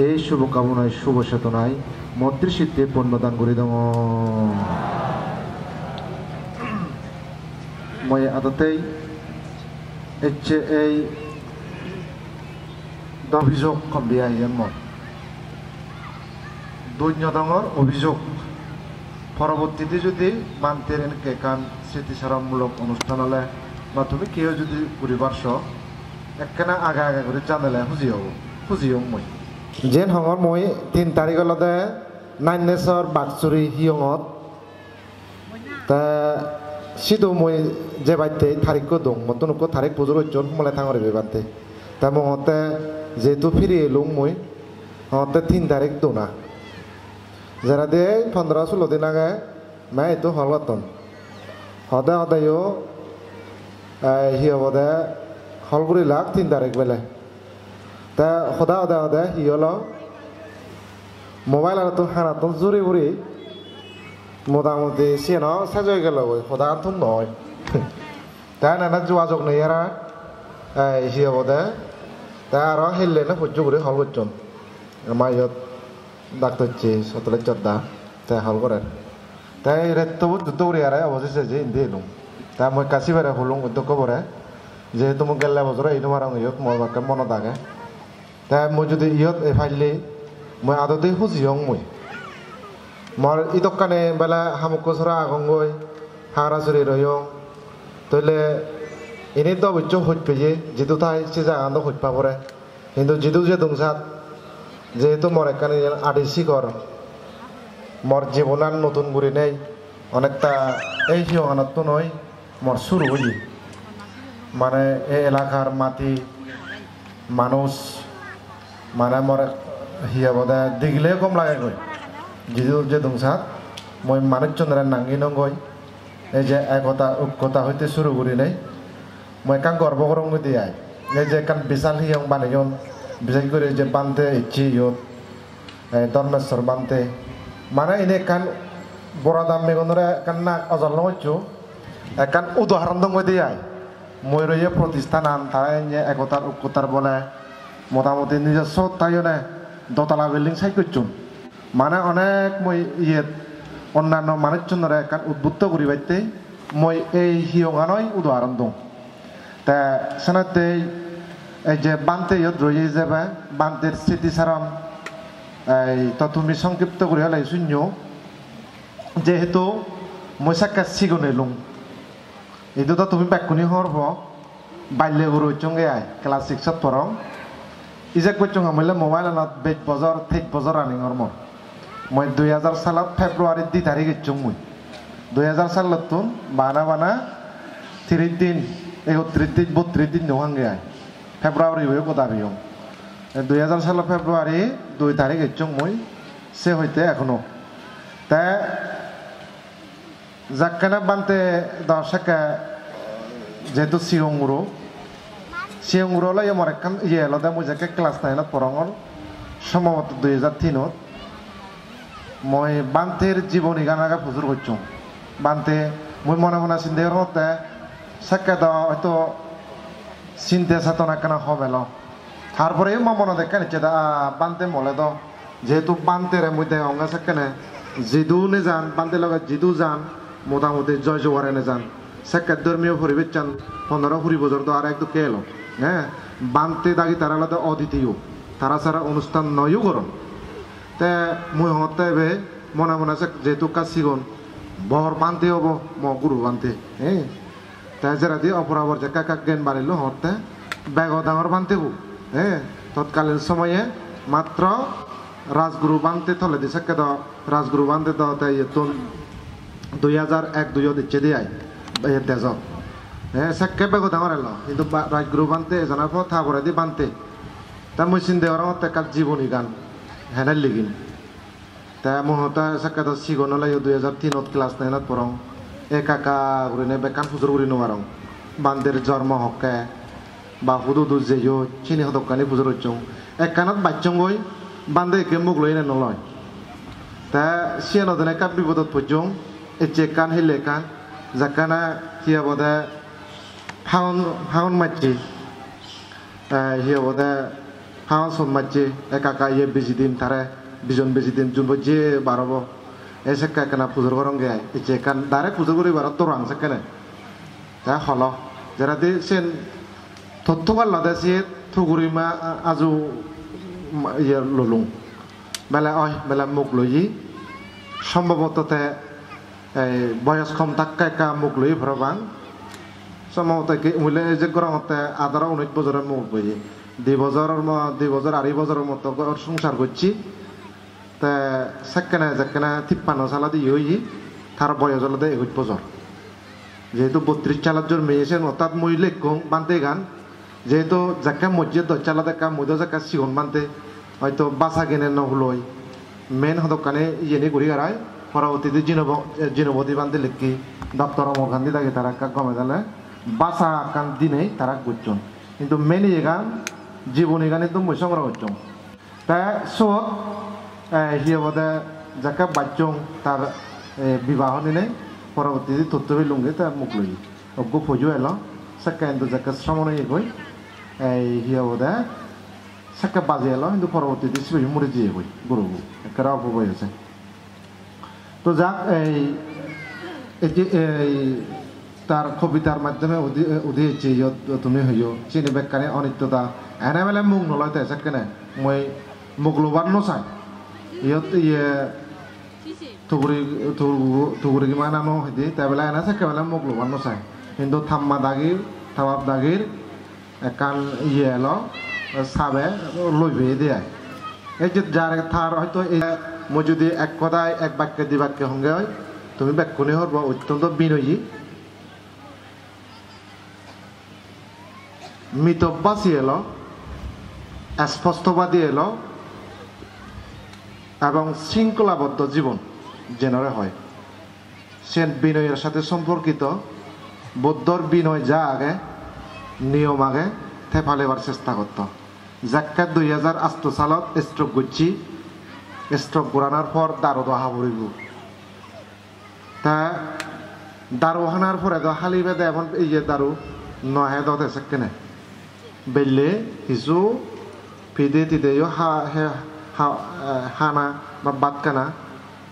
এই শুভকামনায় শুভ চেতনায় মন্ত্রীসিদ্ধে পূর্ণদান করে দङ মই আদতেই এচ্ছে এই অভিযোগ কম্বিয়া ইয়ান মত দৈন্য ডাঙর অভিযোগ। পরবর্তীতে যদি মানতের এনেকে কান স্মৃতিচারণমূলক অনুষ্ঠান হলে বা তুমি কেউ যদি পরিবারস একখানা আগা আগা করে জানালে খুঁজি হব, খুঁজি হম মই। যেন হঙর মই তিন তারিখলতে নাইনেশ্বৰ বাকচুৰি হিয়ঙত তা সিদো মই যে বাইতে তারিখও দং মতনকো তারিখ পুজোর জন সমলে থাঙরে বেবান্তে তা মহতে যেহেতু ফিরে এলুম মই হতে তিন তারিখ দোনা যারা দিয়ে পনেরো ষোলো দিন আগে মা এইটো হলতন। সদায় সদায়ও সি হ'ব দে হলগুৰি লাখ তিন তাৰিখ বেলে। তা সদায় সদায় সদায় সি হল মোবাইল আৰু খানাতো জুৰি বুৰি মোটামুটি চেন সাজয় গেল ওই সদা আনথম নহয় তাই নানা যোগাযোগ নেই এরা। সি হ'ব দে। তাই আৰু হেললে না, সহ্য কৰি হল করছন আমাৰ ইয়াত ডাক্তার হচ্ছে সতলে চর্দা তাই হল করে। তাই দুটো উড়ি আর, অবশেষে যে ইন্দি এলুম তা মই কাশি বেড়ে হলুম উদ্যোগ করে যেহেতু মোক গেলে বছর এই তোমার ইয়ত বাকে মনত আগে। তাই মই যদি ইয়ত এফাইলি মই আদতে খুঁজিয়ং মই। মোৰ ই দোকানে বেলা হামুক চৰা আগংগৈ, হাঁৰা চুৰি ৰয়ং তইলে এনেই তো অৱশ্য সৈত পেয়ে, যিটো ঠাই সে জাগান সৈত পাবৰে। কিন্তু যিটো যে দংচাত যেহেতু মোর এখানে আড়ি শিকর মোর জীবনার নতুন করে নেই, অনেকটা এই সিংহানত তো নয় মোর শুরু হই মানে এই এলাকার মাটি, মানুষ মানে মোর হিয়া বোধ দেখিলে কম লাগে গই যিটো যে দংসাত মই মানুষজনের নাঙ্গি নগৈ। এই যে একতা ঐক্যতা হইতে শুরু করি নেই। মই কান গর্ব করং দিয়ে এই যে কান বিশাল হিয়ং বানিজন বিশেষ করে যে বানতে ইচ্ছি ইয়ত ধর্মেশ্বর বানতে মানে এনে কান বড় দাম মেগনরে কান না অজল হচ্ছু একান উদাহরণ দিয়ে মই রয়ে প্রতিষ্ঠান আন তারা একতার ঐক্যতার বলে মোটামুটি নিজস্ব তাইনে দতলা বিল্ডিং সাই করছুন মানে অনেক মই ইয়ে অন্যান্য মানুষজনরে একান উদ্বুদ্ধ করি বাইতে মই এই হিয়ঙানই উদাহরণ দং তা সেনাতে এই যে বান্তে ইয়ত রয়ে যাবে বান্তের স্মৃতিচারণ এই তো তুমি সংক্ষিপ্ত করে হলে শূন্য যেহেতু মই চাকা সিগনে লুং। এইটো তো তুমি বেকুনি হরব বাল্য গুরু চঙ্গে আই ক্লাস সিক্সত পড়ং ইজাক বচং আমলে মোবাইল আনত বেজ বজর বজর আনি হরম মই দুই হাজার সালত ফেব্রুয়ারির দুই তারিখ ইচ্ছুক মুই। দুই হাজার সালত তুন বানা বানা তিরিশ দিন একত্রিশ দিন বত্রিশ দিন নোহাঙ্গে আয় ফেব্রুয়ারি হয়ে কোথা দুই হাজার সালের ফেব্রুয়ারি দুই তারিখ ইচ্ছুক মুই, সে হইতে এখনও। তা যাকানা বানতে দর্শকে যেহেতু সিয়ংরো সিয়ংরো লাই আমার একখান ইয়ে আলাদা মুই যাকে ক্লাস নাইনত পরঙর সম্ভবত দুই হাজার তিনত মই বান্তের জীবনী গানাগা ফুজুর করছুম বান্তে মই মনে মনে চিন্তা সাক্ষা দ হয়তো চিন্তা চেতনা কেন হবেল তারপরে মই মনে দেখে নিচ্ছে বান্তে মলে দ যেহেতু বান্তেরে মই অঙ্গা সেখানে জিদু নে যান বান্তে লগে জিদু যান মোটামুটি জয় জোয়ারে নে যান সেকা ধর্মীয় পরিবেশ চান পনেরো কুড়ি বছর তো আর একটু কে এলো হ্যাঁ? বান্তে দাগি তারা আলাদা অদ্বিতীয় তারা ছাড়া অনুষ্ঠান নয়ও গরম। তে মুই হতে মনে মনে আছে যেহেতু কাশিগন বহর বানতে হব, ম গুরু বানতে হ্যাঁ তে যেরা দিয়ে অপরাবর যে কাকা জ্ঞান বাড়িল হতে ব্যাগ ডাঙর বানতে হব হ্যাঁ তৎকালীন সময়ে মাত্র রাজগুরু বানতে থলে দিছে কেদ রাজগুরু বানতে তো তাই তুন দুই হাজার এক দুই দিচ্ছে দিয়াই তেজ হ্যাঁ সেকে বেগ ডাঙর এলো কিন্তু রাজগুরু বানতে এজনের পর থাবরে দি বানতে তা মই জীবনী গান হেনার লিগিন তা মহতা সাক্ষাৎ সিগন লাই দুই হাজার তিনত ক্লাস নাইনত পরং এ কাকা উড়িনে বেকান ফুজুর উড়ি নোয়ারং বান্দের জন্ম হকে বা হুদু দু যেও চিনি হদকানি ফুজুর হচ্ছং এক কানত বাচ্চং গই বান্দে একে মুখ লই না নলয়। তা সিয়ান দিনে কাপ বিপদত পর্যং এচে কান হিলে কান জাকানা হিয়া বদে ফাউন ফাউন মাছি হিয়া বদে হাও সন্মাজ্যে একাকা ইয়ে বেশি দিন তারে বিজন বেশি দিন জুনব যে বারব এ সেকা কেনা পুজোর গরম গে যে কান ডাইরেক্ট পুজো করি বার তোর আংসে কেনে তা হল যারা দি সেন তথ্য পাল্লা দে সে থুগুরি মা আজু ইয়ে ললুং বেলা অয় বেলা মুখ লই সম্ভবত বয়স কম থাকা মুখ লই ভরবান সম্ভবত মুলে যে উনিশ বছরের মুখ বই দুই বছরের দুই বছর আড়াই বছরের মতো সংসার করছি। তা সেখানে যেখানে তিপ্পান্ন সালা দিয়ে হই, তার বয়স হলো একুশ বছর। যেহেতু বত্রিশ চালার জোর মেয়েছেন অর্থাৎ মই লেখুন বানতে গান। যেহেতু যাকে মসজিদ দশ চালা দেখা মধ্যে যাকে সিগন বানতে, হয়তো বাসা কেনে নহলই মেন হদকানে ইয়েনি ঘুরি গাড়াই পরবর্তীতে জিনব জিনবতী বান্ধে লেখি, দপ্তর গান্ধী থাকে তারা গমে গেলে বাসা কান দিনেই তারা গুজন কিন্তু মেন গান জীবনী গানে তো মই সংগ্রহ করছং তা সত হিয়ে বোধে যাকে বাচ্চং তার বিবাহ নিনে পরবর্তীতে তথ্য লুঙ্গে তার মুখ লই অজ্ঞ ফজু এলো, সাকা কিন্তু যাকে শ্রমণ গই এই হিয়ে বোধে সাকা বাজে এলো, কিন্তু পরবর্তীতে শিবই মরে দিয়ে গই, গুরু একটা অপবয় আছে। তো যাক এই তার কবিতার মাধ্যমে উদিয়েছি তুমি হইও চিনি বেকানে অনিত্যতা। এনে বেলে মুখ নলয় তাই কেনে। মই মুখ লোবার নচাই। ইয়ত ইয়ে থুগুরি থুগুরি কিমান আনো হইতে তাই বেলা এনে চাকে বেলা মুখ লোবার নচাই। কিন্তু থাম্মা দাগির থাবাব দাগির একান ইয়ে এলো সাবে লইবে দিয়ে এই যে যার থার হয়তো মই যদি এক কথায় এক বাক্যে, দুই বাক্যে সঙ্গে হয়, তুমি ব্যাকুণী হব অত্যন্ত বিনয়ী। মিতব্যাসী এলো স্পষ্টবাদী এলো, এবং শৃঙ্খলাবদ্ধ জীবন জেনারে হয়। সে বিনয়ের সাথে সম্পর্কিত, বৌদ্ধর বিনয় যা আগে, নিয়ম আগে থেফালেবার চেষ্টা করত। যাকে দুই হাজার আষ্ট সালত স্ট্রোক করছি, স্ট্রোক ঘোরানোর পর দারো দহা পড়িব। তা দারু হানার পরে তো হালি বেদে এমন ইয়ে দারু, নহে দতে সেকেনে বেললে কিছু ফিদে তিদেও হা হানা বা বাতকানা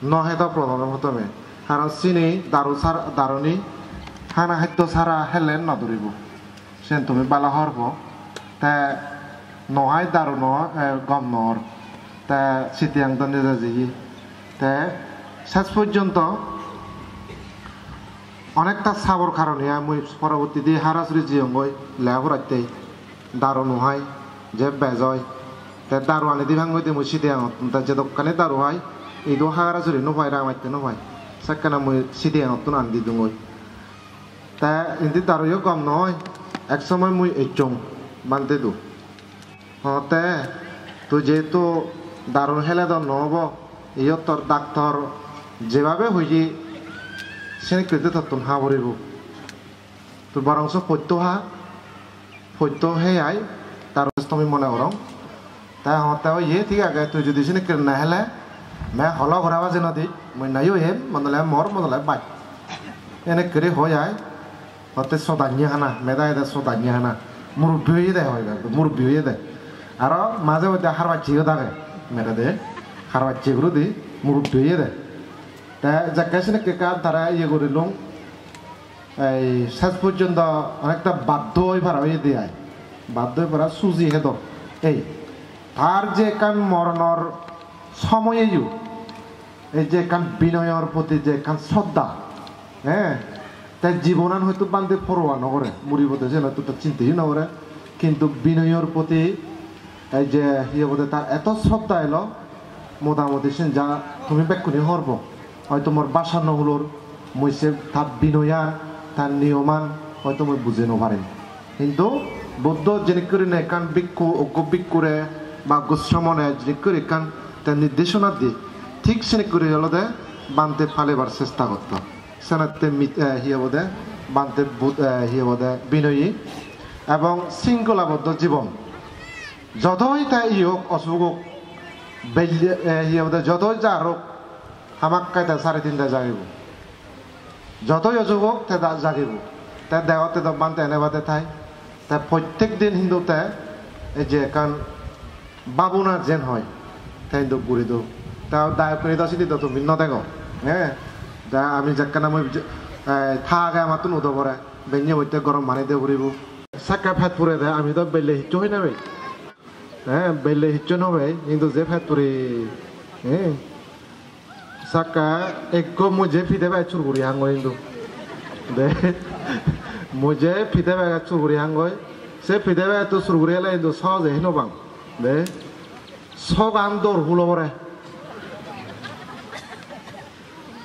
নহে তো প্রথমে প্রথমে কারণ চিনি দারু সার দারুনি হানা খাদ্য সারা হেলেন নদরিব সেন তুমি বালা হরব তা নহাই দারু ন গম নর তা সিতিয়াং তো নিজে জি তা শেষ পর্যন্ত অনেকটা সাবর কারণে আমি পরবর্তী দিয়ে হারাসুরি জিয়ঙ্গই লেহাফুরাইতে দারু নোহাই যে বেজয়। তে দারু আনি দি ভাঙ্গই দি মুছি দিয়া তা যে দোকানে দারু হয় juri no vai ramai te no vai sakana mu sidi an tun andi dungoi ta indi daru yo gam noi এক সময় মুই এচং বানতে দু হতে তো যেহেতু দারুণ হেলে দ নহব ইয়তর ডাক্তার যেভাবে সেনে কেটে তত্তন হা বরিব তো বরংস সত্য হা সত্য হে আই তার তুমি মনে করম তাই হতে ইয়ে ঠিক আছে তুই যদি সেনে কেটে না হেলে, মে হল ঘরাবা যেন দি, মই নাইও হেম, মনলে মর, মনলে বাই। এনে কেটে হয়ে যায় হতে সদান্য হানা, মেদা এদা সদান্য হানা। মুরব্বী হয়ে দেয় হয় মুরব্বী হয়ে দেয় আর মাঝে মধ্যে হার বাচ্চিও থাকে মেয়েটা দে হার বাচ্চিগুলো দি মুরব্বী হয়ে দেয় তা যাকে কেকা তারা ইয়ে করিলুম এই শেষ পর্যন্ত অনেকটা বাধ্য হয়ে ভাড়া হয়ে দিয়ে বাধ্য হয়ে ভাড়া সুজি হেদ এই, তার যে কান মরণর সময়ে এই যে কান বিনয়র প্রতি যে কান শ্রদ্ধা হ্যাঁ তাই জীবনান হয়তো বান্ধে পরোয়া নকরে মুড়িবতে যে না তো তার চিন্তাই নকরে কিন্তু বিনয়র প্রতি এই যে ইয়ে বোধ তার এত শ্রদ্ধা এলো, মোটামুটি সে যা তুমি বেকুনি হরব। হয়তো মোর বাসা নহলোর মই সে তার বিনয়ান তার নিয়মান হয়তো মই বুঝে নপারেন কিন্তু বৌদ্ধ যেনে করে না একান বিক্ষু অজ্ঞ বিক্ষুরে বা গোস্বামনে করে একান তার নির্দেশনা দিয়ে, ঠিক সেনে করে হলো দে বানতে ফালেবার চেষ্টা করতো সেনাতে হিয়াবদে বান্তে হিয়াবদে বিনয়ী এবং শৃঙ্খলাবদ্ধ জীবন যতই তাই ইয়োগ অসুখ হিয়াবদে যতই যা রোগ আমাক কাইতা সাড়ে তিনটা জাগিব। যতই অসুখ হোক তে জাগিব। তে দেওয়াতে তো বানতে এনেবাদে থাই তা প্রত্যেক দিন হিন্দুতে এই যে কান বাবুনা যেন হয় তাই হিন্দু গুড়ি দো তা দায় করে দশ দিত তুমি নদেগো হ্যাঁ যা আমি যাক্কা নাম থাকা আমার তো নুদো পরে বেঞ্জে বইতে গরম পানি দিয়ে ঘুরিব সাকা ফ্যাট পুরে দেয় আমি তো বেলে হিচ্ছ হই না হ্যাঁ বেলে হিচ্ছ নবে কিন্তু যে ফ্যাট পুরে হ্যাঁ Saka, ecco, muje pideva churguri hango hindu. De, muje pideva churguri hango. Se pideva tu churguri la hindu sa je hino bang. De, so gandor hulo bore.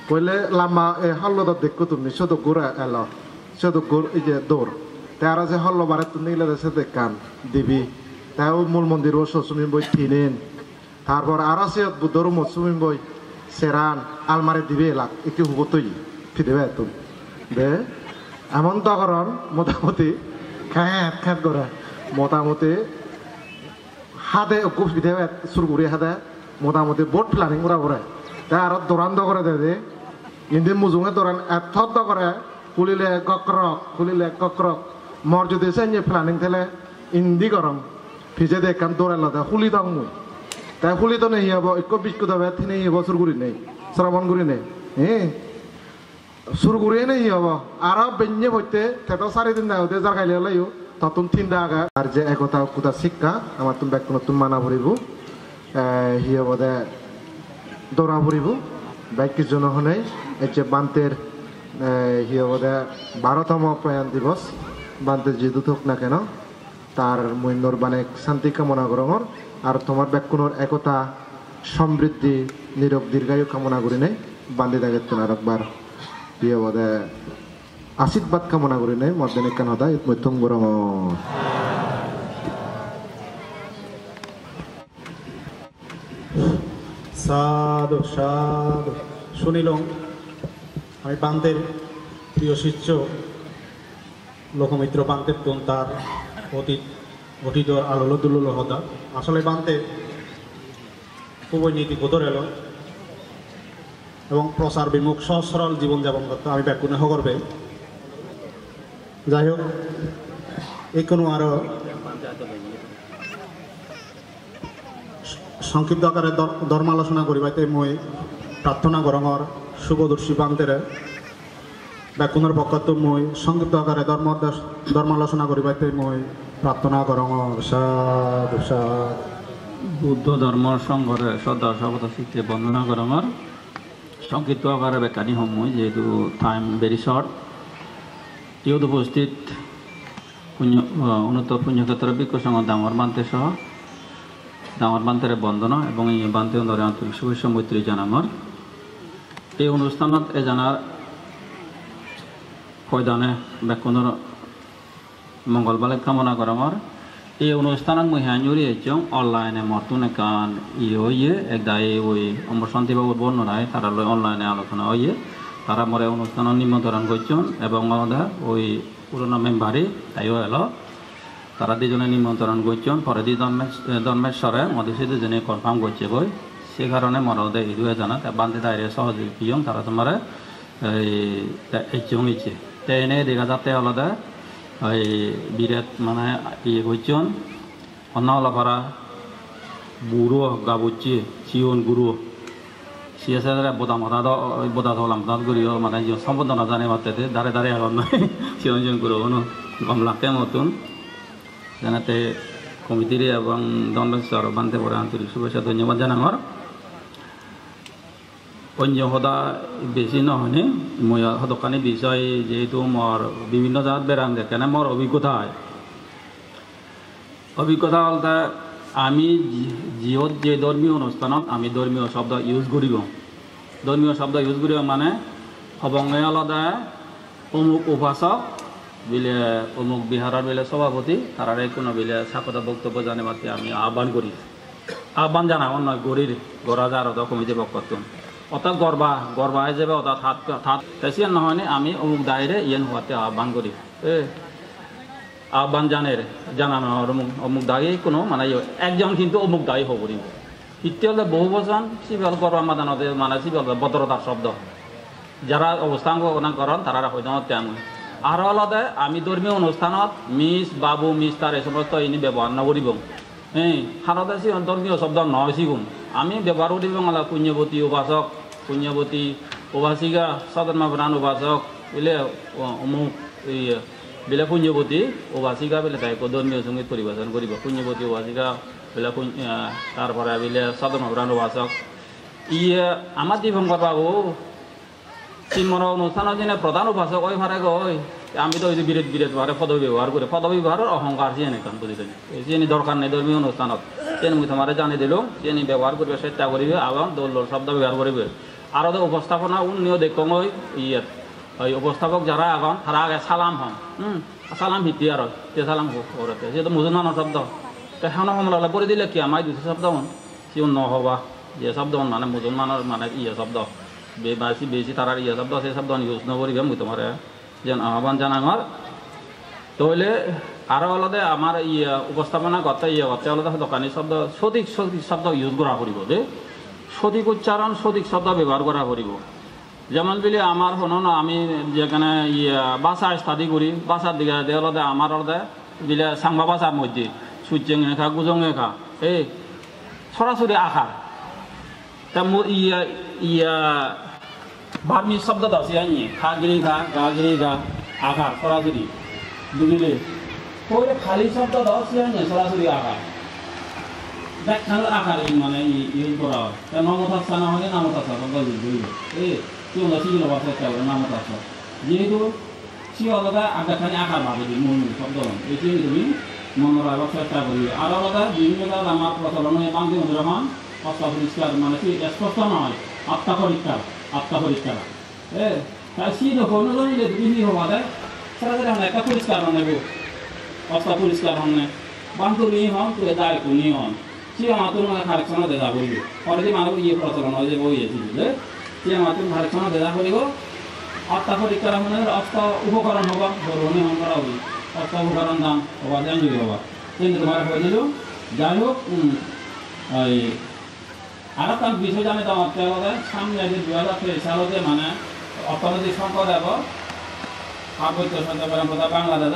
Pole lama e hallo da dekko tumi nisho to gura ela. Sho to gur ije dor. Tara se hallo bare tu nila da se dekkan dibi. mul মূল মন্দির ও সসুমিন বই কিনেন তারপর আরাসিয়ত বুদ্ধর মৌসুমিন বই সেরান, আলমারে দিবে এলাক একটু হুব তৈ ফিদেবে তুমি দে, এমন তখন মোটামুটি খ্যাত খ্যাত করে। মোটামুটি, হাতে অকুপ ফিদেবে সুর করে হাতে, মোটামুটি বোট প্ল্যানিং করা পরে তা আর দৌড়ান করে দে ইন্দি মুজুঙে দৌড়ান এত করে খুলিলে কক্রক খুলিলে কক্রক মর যদি সে প্ল্যানিং থেলে, ইন্দি গরম ফিজে দে কান দৌড়াইল দে খুলি দং মুই তাই খুলি তো নেই হব সুরগুড়ি নেই, শ্রবণ গুড়ি নেই হ্যাঁ সুরগুড়ি নেই হব আর বেঞ্জে হইতে থেতো সারি দিন দেয় ওদের যার খাইলে লাইও ততন তিন আগা আর যে একতা কুতা শিক্ষা, আমার তুমি ব্যাগ তুমি মানা ভরিব হি হব দে দৌড়া ভরিব বাইক জন হনে, এই যে বান্তের হি হব দে বারোতম প্রয়াণ দিবস বান্তের যে দুথক না কেন তার মৈন্যর বানেক শান্তি কামনা করঙর আর তোমার ব্যাকুণর একতা, সমৃদ্ধি নিরোগ দীর্ঘায়ু কামনা করি নেই। বান্ধি থাকে তোমার একবার। ইয়ে বোধে আশীর্বাদ কামনা করি নেই। মধ্যে কেন হতা মধ্যম গরম সাধু সাধু শুনিল আমি বান্তের প্রিয় শিষ্য, লোকমিত্র বান্তের তোন তার অতীত। অতীত আলোলো দুলুলো হতা আসলে বান্তে খুবই নীতি কোদর এলো এবং প্রচার বিমুখ সহজ সরল জীবনযাপন করতো আমি ব্যাকুণে হগরবে যাই হোক, এই কোনো আরও সংক্ষিপ্ত আকারে ধর্মালোচনা করিবাইতে মই প্রার্থনা করঙর শুভদর্শী বান্তের। ব্যাকুণের পক্ষত মই সংক্ষিপ্ত আকারে ধর্ম ধর্মালোচনা করিবাইতে মই প্রার্থনা সাধু বুদ্ধ ধর্ম সংঘরে শ্রদ্ধা সবতা শিখতে বন্দনা করঙর সংক্ষিপ্ত আকারে বেকানি সময় যেহেতু টাইম ভেরি শর্ট ইয়ত উপস্থিত পুণ্য উন্নত পুণ্যক্ষেত্র বিজ্ঞ সংঘ ডাঙর বান্তে সহ। ডাঙৰ বান্তেৰে বন্দনা এবং এই বান্তে ধৰে আন্তৰিক শুভেচ্ছা মৈত্ৰী জানামৰ এই অনুষ্ঠানত এজনাৰ ফয়দানে বেকুণৰ মংগলবালে কামনা কৰামৰ এই অনুষ্ঠানত মই হাঁজুৰি আহিছোঁ অনলাইনে মৰ্তুন একান ই হয়ে একদাই ওই অমর শান্তিবাবু বর্ণনায় তারা লই অনলাইনে আলোচনা হয়ে তারা মরে অনুষ্ঠানত নিমন্ত্রণ করছেন এবং আমাদের ওই পুরোনো মেম্বারে তাইও এলো। তারা দুজনে নিমন্ত্রণ করছেন। পরে দি ধর্মেশ্বরে মধ্যে সে দুজনে কনফার্ম করছে বই। সে কারণে মরদে এই দুয়ে জানা বান্ধে দাঁড়িয়ে সহযোগী পিয়ং তারা তোমার, এই ইচ্ছং ইচ্ছে তো এনে দেখা যাতে আলাদা ওই বিরাট মানে ইয়ে করছেন অন্য আলাপারা বুড়ো গাবুচি সিয়ন গুরু। সিএসএ বোদা মাথা বোদা ধলাম দাঁত করিও মানে সম্বোধনা জানে মাত্রে দাঁড়ে দাঁড়ে এখন নয় সিয়ন সিয়ন গুরু অনু গমলাকে মতন জানাতে কমিটির এবং দণ্ডেশ্বর বান্ধে পরে, আন্তরিক শুভেচ্ছা, ধন্যবাদ জানাবার অন্য সদা বেছি নহয়নি। মই সদকানি বিষয় যেহেতু মোৰ বিভিন্ন জাত বেৰাং দেখেনে মোৰ অভিজ্ঞতা হয়। অভিজ্ঞতা হ'ল যে আমি যিহত যে ধৰ্মীয় অনুষ্ঠানত আমি ধৰ্মীয় শব্দ ইউজ কৰিব ধৰ্মীয় শব্দ ইউজ কৰিব মানে সবংগে আলাদা অমুক উপাসক বিলে অমুক বিহারের বিলে সভাপতি তারারে কোনো বিলে স্বাগত বক্তব্য জানে মাতে আমি আহ্বান করি আহ্বান জানা অন্য গরির গড়া যার কমিটি বক্তব্য। অত গর্বা গর্বা হয়ে যাবে, অত থাত থাত। তেসিয়ান নহয় আমি অমুক দায়েরে ইয়েন হওয়াতে আহ্বান করি এ, আহ্বান জানের জানানো অমুক অমুক দায়ী কোনো মানে একজন কিন্তু অমুক দায়ী হব করিব ইত্যে হলে বহু বচন চিবিল গর্বা মাদানতে মানে চিবিল বদরতার শব্দ। যারা অবস্থান করেন তারা হয়তো তেমন আর আলাদা আমি ধর্মীয় অনুষ্ঠানত মিস বাবু মিস তার এই সমস্ত ইনি ব্যবহার নকরিব হ্যাঁ হারতে সি ধর্মীয় শব্দ নহয় সিগুম আমি ব্যবহার করিব আলা পুণ্যবতী উপাসক, পুণ্যবতী উপাসিকা সদর্মা প্রাণ উপাসক বুঝলে অমুক ইয়ে বেলে পুণ্যবতী উপাসিকা, বেলে তাই ধর্মীয় সংগীত পরিবেশন করিব। পুণ্যবতী উপাসিকা, বেলে তারপরে বেলে সদর্মা প্রাণ উপাসক। ইয়ে আমার দীপঙ্কর বাবু চিন্মর অনুষ্ঠানের দিনে প্রধান উপাসক ওই ভারে গই আমি তো ওই যে বিরেট বিরেট ভারে পদবী ব্যবহার করে। পদবী ব্যবহারের অহংকার চিনি কান বুঝি চিনি দরকার নেই ধর্মীয় অনুষ্ঠানত। চিনি মুই তোমারে জানি দিল চিনি ব্যবহার করবে চেষ্টা করিবে এবং দল শব্দ ব্যবহার করিবে। আর ওদের উপস্থাপনা উন্নয় দেখুন ওই ইয়ের ওই উপস্থাপক যারা এখন তারা আগে সালাম হন। হুম সালাম ভিত্তি আর। তে সালাম করতে সে তো মুসলমানের শব্দ। তো হেন সমলালে পরে দিলে কি? আমায় দুটি শব্দ হন। সিও নহবা। যে শব্দ হন মানে মুসলমানের মানে ইয়ে শব্দ। বেশি বেশি তারার ইয়ে শব্দ, সেই শব্দ ইউজ নকরিবে মুই তোমার আহ্বান জানাঙর তাহলে আরও আলাদা আমার ইয়ে উপস্থাপনা করতে ইয়ে করতে আলাদা দোকানি শব্দ, সঠিক সঠিক শব্দ ইউজ করা করিব যে, সঠিক উচ্চারণ সঠিক শব্দ ব্যবহার করা করিব। যেমন বলি আমার হনো না, আমি যেখানে ইয়ে বাসা স্টাডি করি, বাসার দিকে আলাদা আমার আলাদা বিলে সাংবা বাসার মধ্যে সূর্যেং এখা গুজং এখা এই সরাসরি আকার। তা ইয়া ইয়া বার্মি শব্দ আছে আনি খা গিরি খা গা গিরি গা আকার সরাসরি বুঝলে কইলে খালি শব্দ আছে আনি সরাসরি আকার ব্যাখ্যার আকার মানে ইউজ করা হয় তা নমতা স্থানা হলে নামতা শব্দ ইউজ করিব এই কেউ না সিগুলো বাসা চেষ্টা করে নামতা শব্দ যেহেতু সি আলাদা আগাখানি আকার ভাবে দিই মূল শব্দ এটি তুমি মনে রাখবার চেষ্টা করিবে আর আলাদা বিভিন্ন আমার প্রচলন বাংলা রহমান অস্তা পরিষ্কার মানে কি স্পষ্ট নয় আত্মা পরীক্ষা আত্মা পরীক্ষা এ তাই সি দেখো নজনিলে তুমি হওয়া দেয় সারা সারা একটা পরিষ্কার হন নেব। অস্তা পরিষ্কার হন নে বান্ধব নিয়ে হন তুই দায় কু নিয়ে হন। সে মাতুর মানে কারেকশন দেদা করিব পরে যে মানুষ ইয়ে প্রচলন হয়, যে বই এসেছিল যে সে মাতুর কারেকশন দেদা করিব। আত্মা পরীক্ষা মানে অস্ত উপকরণ হবা ধরুন হন করা হবে অস্ত উপকরণ দাম হবা জান হবা। কিন্তু তোমার হয়ে যাই হোক এই সামনে যে দু হাজার তেইশ সালতে মানে অর্থনৈতিক সংকট এব পার্বত্য সঞ্চয় পরম্পরা বাংলাদেশ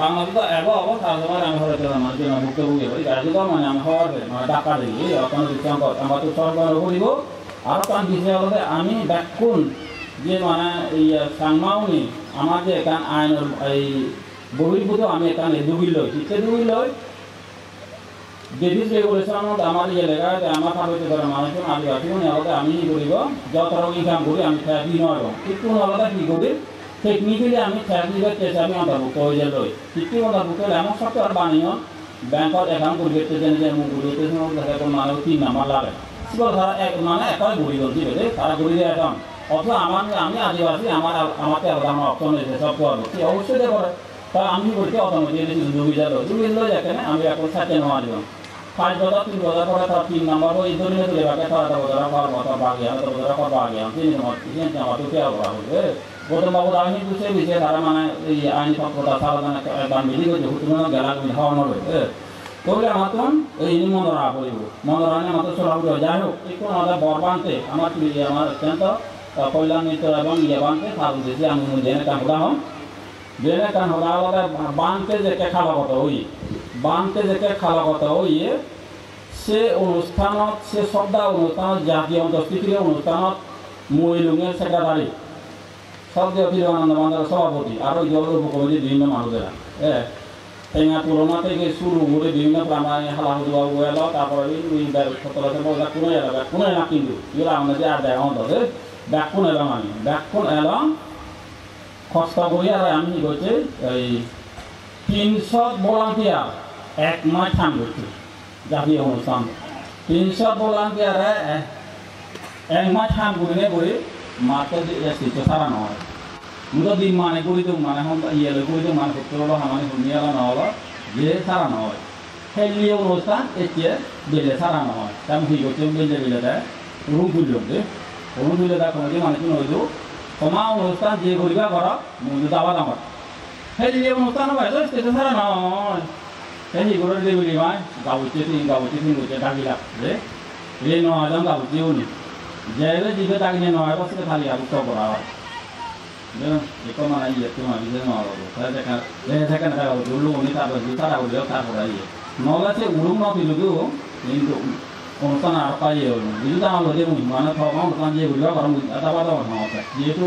বাংলাদেশ এব হব তার সময় আমি হরে মানে জন্য ভুক্তভোগী হই তো মানে আমি হওয়ার মানে ডাকা দিই, এই অর্থনৈতিক সংকট আমার তো সরকার করিব আর একটা বিষয় হলো আমি ব্যাকুণ যে মানে এই সাংমাউনি, আমার যে এখান আইন, এই বহির্ভূত আমি এখানে ডুবিল লই ঠিক ডুবিল লই ব্রিটিশ রেগুলেশনত আমার ইয়ে লেখা আছে আমার পার্বত্য ধরে মানুষজন আদিবাসী মনে হলে আমি কি করিব? যত করি, আমি দিই নয় কিন্তু নহলে কি করি? টেকনিক্যালি আমি ঠেক দিবার চেষ্টা আমি অন্তর্ভুক্ত হয়ে যাই। লই কিন্তু অন্তর্ভুক্ত হলে এমন সফটওয়্যার বানিয়ে ব্যাংকত একাউন্ট করিতে যেন যে মুখ ঘুরিতে দেখে কোন মানে তিন নাম্বার লাগে সেগুলো তারা এক মানে ঘুরি তারা ঘুরি দিয়ে অথচ আমার আমি আদিবাসী, আমার আমাকে আলাদা আমার অপশন হয়েছে সব করব। সে অবশ্যই দেবো? তা আমি বলতে অটোমেটিক হাজার দুই হাজার যেখানে আমি এখন সাথে নেওয়া দিব পাঁচ বছর, তিন বছর পরে তার তিন নম্বর ওই ধরনের তুলে বাকি তারা তো বছর কর বছর বাকি আমি তো বছর কর বাকি আমি তিন নম্বর তিন নম্বর তো কে করা হবে গৌতম বাবু আমি বুঝে বুঝে তারা মানে এই আইন সভ্যতা সারা মানে একবার মিলি করছে হুতুন গেলা মিলি হওয়ানো রয়েছে তাহলে আমার তো এই মনোরা করিব মনোরা নিয়ে আমার তো চলা উঠে যাই হোক, একটু আমাদের বরবান্তে আমার আমার অত্যন্ত কল্যাণ মিত্র এবং ইয়ে বানতে সার উদ্দেশ্যে আমি জেনে কাম হম। জেনে কাম হলা বানতে যে খালা কথা ওই। বানতে যে খালা কথা ওই সে অনুষ্ঠানত, সে শ্ৰদ্ধা অনুষ্ঠানত, জাতীয় অন্তঃস্থিতিৰ অনুষ্ঠানত মহিলুঙে ছেক্ৰেটাৰী স্বৰ্গীয় ফিরানন্দ মান্দার সভাপতি, আরও দলের উপকমিটি বিভিন্ন মানুষেরা। এ, টেঙা তুলনা থেকে শুরু করে বিভিন্ন প্রাণায় হালা হুদুয়া এলো, তারপরে সতলাতে বলা কোনো এলো ব্যাগ কোনো এলা কিন্তু? এগুলো আমাদের আর দেখা হতো ব্যাগ কোন এলাম আমি ব্যাগ কোন এলাম খস্তা করি আর আমি হচ্ছে এই তিনশো ভলান্টিয়ার একমত সাংগঠনিক। জাতীয় অনুষ্ঠান তিনশ ভলান্টিয়াৰে একমত সাংগঠনিকে কৰি মাত্ৰ চিত্ৰ চাৰা নহয় মোৰ দিন মানে কৰি দিওঁ মানে ইয়ালৈ কৰি দিওঁ মানে সত্ৰ সামানি শুনিয়ালে নহ'লে যে চাৰা নহয় খেলি অনুষ্ঠান এতিয়া বেলেগ চাৰা নহয় তাৰ সিহঁতে বেলেগ বেলেগে ৰোগ বুলি। দিওঁ দেই ৰোগ বুলি এটা কমাই মানুহটো নহয় কমা অনুষ্ঠান যি কৰিবা কৰক মোৰ যাব ডাঙৰ খেলি অনুষ্ঠান হ'ব সেইটো চাৰা নহয়। Jadi kalau dia beli mai, kau cuci, kau cuci nu cuci tak gila, deh. Dia no alam kau cuci ni. Jadi jika tak ni no apa sih kali aku tahu berapa. Deh, jika mana iya tu mana bisa no aku. Saya cakap, saya cakap nak aku dulu ni tak begitu, tak aku dia tak berapa iya. No lah sih urung mau pilih tu, ni tu. Orang tanah apa iya orang. Jadi tanah lo dia mungkin mana tahu mau tanah dia beli apa orang ada apa tahu mana apa. Jadi tu,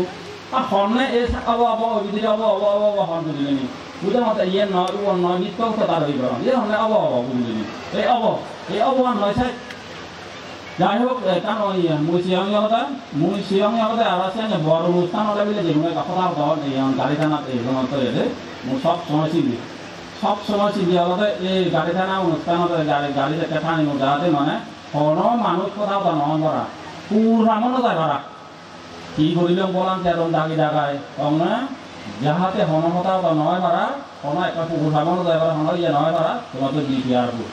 ah honne es apa apa, ini apa apa apa honne tu ni. budeme se jen na úvod na nic toho se dále vybrat. Je tam nějaká obava, budu říct. Je obava, je obava, no je to. Já jsem tam no jen musím jen to, musím jen to, ale asi jen boru musím, ale bylo jenom jako kapra dal, jen kari tam na to, jenom to je, musím samozřejmě. सब समय सीधी आवाज़ है ये गाड़ी था ना उन उसका ना तो गाड़ी गाड़ी से कैसा नहीं हो जाते माने होनो मानुष को था तो नॉन बरा पूरा मनोदाय बरा की बोलियों बोलां चारों दागी जागा है तो उन्हें যাহাতে সনমতা বা নয় পাৰা কোনো একটা পুকুৰ ভাগৰ যায় পাৰা সন দিয়ে নয় পাৰা তোমাৰতো দি বিয়াৰ গুৰ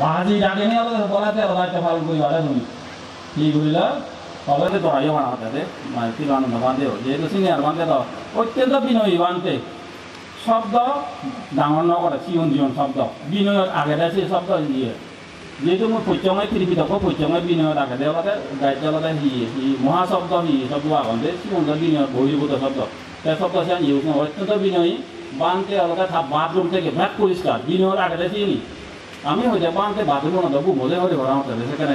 বাহাজী ডাকিনি হ'লে সকলোতে সদায় ভাল কৰি পাৰে তুমি। কি কৰিলা সবাই দহাই মানুহে মাইকী মানুহ নাবান্ধে যিহেতু চিনিয়াৰ বান্ধে দ অত্যন্ত বিনয়ী বান্ধে শব্দ ডাঙৰ নকৰে চিয়ন জীৱন শব্দ। বিনয়ৰ আগে দে শব্দ দিয়ে। যিহেতু মোৰ পৈত্যঙে কৃপি থাকোঁ পৈত্যঙে বিনয়ৰ আগে দে লগতে দায়িত্ব লগতে সি সি মহাশব্দ সি শব্দ আগন্ধে চিয়ন বিনয়ৰ বহিভূত শব্দ। সেই শব্দ সে ইউজ নয় অত্যন্ত বিনয়ী বান তেওঁলোকে বাথরুম থেকে ভ্যাট পরিষ্কার বিনয়ের আগে চিনি আমি হয়ে হয়তো বাঁধতে বাথরুম না দেবো মজা হলে ভরা হতে সেখানে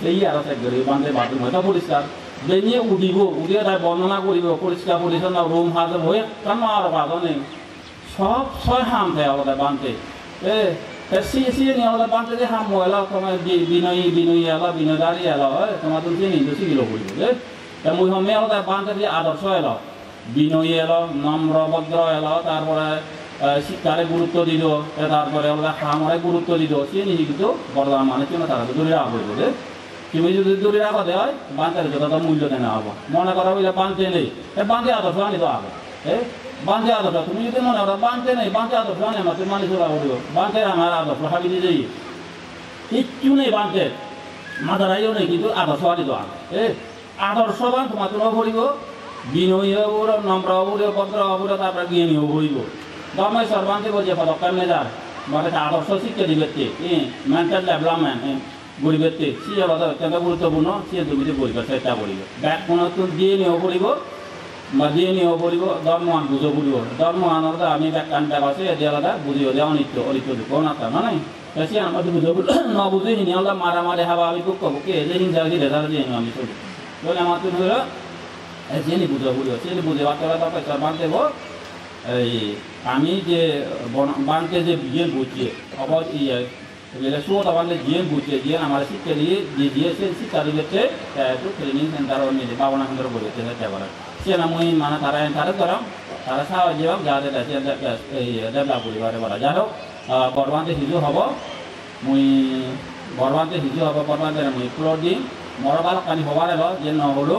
সেই আর গেলে বাঁধতে বাথরুম হয়তো পরিষ্কার। বেরিয়ে উঠিব, উঠিয়ে তাই বর্ণনা করিব, পরিষ্কার পরিচ্ছন্ন রুম হাতে হয়ে কেন আর বাধা সব ছয় হাম থাকে আলাদা বাঁধতে। এ যে বিনয়ী বিনয়ী এলা বিনয়দারি এলা হয় তোমার তো চিনি, তো শিখিল করিব যে মুই আলাদা বাঁধতে যে আদর্শ এলা। বিনয়ী এলো নম্র ভদ্র এলো তারপরে শিক্ষারে গুরুত্ব দিল তারপরে খামারে গুরুত্ব দিল, সে নিজে কিন্তু বর্তমান মানুষ কিন্তু তারা তো দূরে রাখব বলে তুমি যদি দূরে রাখা দেয় বাঁধের যতটা মূল্য দেনা হব। মনে করা হইলে বাঁধতে নেই, এ বাঁধে আদর্শ আনি তো আগে, এ বাঁধে আদর্শ, তুমি যদি মনে করো বাঁধতে নেই, বাঁধে আদর্শ আনি, আমার তুমি মানুষ ওরা বাঁধে আমার আদর্শ ভাবি দিয়ে যাই কিচ্ছু নেই বাঁধতে মাদারাইও নেই, কিন্তু আদর্শ আনি তো আগে, এ আদর্শবান তোমার তো ভরিব বিনয়ী হব নম্র হব ভদ্র হব তারপরে জ্ঞানী হব Dama sarvante boje pada kamera, maka আদর্শ শিক্ষা দিবেতে, মেন্টাল ডেভেলপমেন্ট গরিবেতে, সি আলাদা অত্যন্ত গুরুত্বপূর্ণ সি দুবিধে পরিবার চেষ্টা করিব ব্যাক কোনো দিয়ে নিও পড়িব বা দিয়ে নিও পড়িব ধর্মহান বুঝো পড়িব ধর্মহান আলাদা আমি ব্যাক কান ব্যাগ আছে এদি আলাদা বুঝিও যে অনিত্য অনিত্য দুঃখ না তা মানে সে আমার বুঝো ন বুঝে নি আলাদা মারামারি হাওয়া আমি দুঃখ বুকে যে হিংসা দিলে তারা দিয়ে আমি চলি। বলে আমার তুমি হলো জেনি বুঝো পড়িব সে বুঝে বাচ্চা তারপর সার্ভান্তে এই আমি যে বানকে যে বিয়ে বুঝিয়ে অবশ্য ইয়ে শুধু আমাদের জিয়ে বুঝিয়ে দিয়ে আমার শিক্ষা দিয়ে দিয়ে দিয়েছে, শিক্ষা দিয়েছে একটু ট্রেনিং সেন্টার নিয়ে বাবনা সেন্টার বলেছে করা সে না মুই মানে তারা তারা করাম তারা সাহায্য যাদের আছে এই দেবলা পরিবারে বলা। যাই হোক বৰবান্তে সিজু হ'ব, মুই বৰবান্তে সিজু হ'ব বৰবান্তে মুই ফুলৰ দিম মৰবাল কানি এল, যে নহ'লো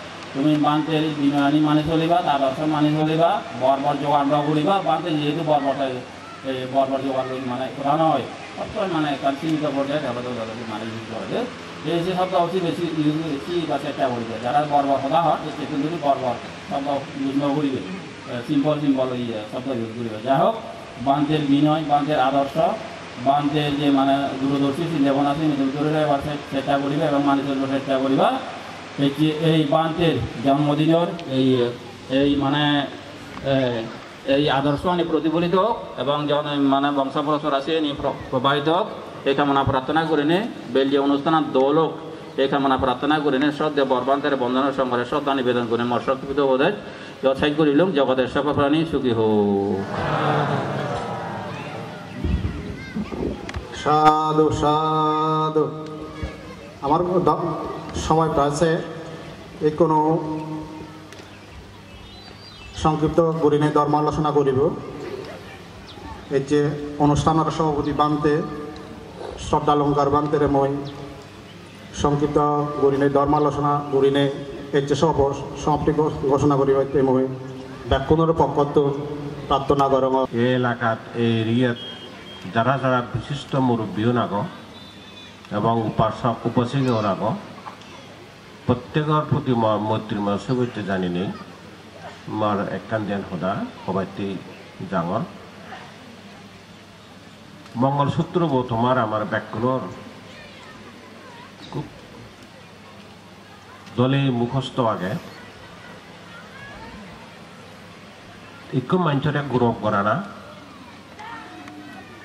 তুমি বান্তের বিনয়ী মানি চলিবা আদর্শ মানি চলিবা, বরবর যোগান করিবা বান্তে যেহেতু এই বরবর যোগান মানে কথা নয় অর্থাৎ মানে সীমিত পর্যায়ে দেবতা দেবতা মানে ইউজ করে এই যে শব্দ অতি বেশি ইউজ বেশি বা চেষ্টা করিবে যারা বর্বর সদা হয় সেখান থেকে বর্বর শব্দ ইউজ নকরিবে সিম্পল সিম্পল ইয়ে শব্দ ইউজ করিবে। যাই হোক বান্তের বিনয় বান্তের আদর্শ বান্তের যে মানে দূরদর্শী চিন্তাভাবনা আছে দূরে এবার চেষ্টা করিবে এবং মানুষের চেষ্টা করিবা। এই এই বান্তের জন্মদিনের এই এই মানে এই আদর্শ আনি প্রতিফলিত হোক এবং যখন মানে বংশ পরস্পর আছে নি প্রবাহিত হোক, এই কামনা প্রার্থনা করে নে। বেলিয়ে অনুষ্ঠান দৌলক এই কামনা প্রার্থনা করে নে। শ্রদ্ধা বরবান্তের বন্ধনের সঙ্গে শ্রদ্ধা নিবেদন করে মর শক্তিপিত বোধ যথাই করিলুম জগতের সকল প্রাণী সুখী হোক। সাধু সাধু। আমার সময় প্রায় এই কোনো সংক্ষিপ্ত গরিনে ধর্ম আলোচনা করিব। এই যে অনুষ্ঠানের সভাপতি বানতে, শ্রদ্ধালঙ্কার বান্তেরে মই, সংক্ষিপ্ত গরিনে ধর্ম আলোচনা গরিনে এই যে সব সমাপ্তি ঘোষণা করিব মই। ব্যাকুণের পক্ষত প্রার্থনা করং এই এলাকাত এই এরিয়াত যারা যারা বিশিষ্ট মুরব্বীও নাগ এবং উপাসক উপাসিকও নাগ প্রত্যেকের প্রতি মৈত্রী মৈত্রীময় শুভেচ্ছা জানি নেই মার একখান যেন সদা সবাইতে ডাঙর মঙ্গলসূত্র বো তোমার আমার খুব দলে মুখস্থ আগে। একো মানুষরে গৌরব করা না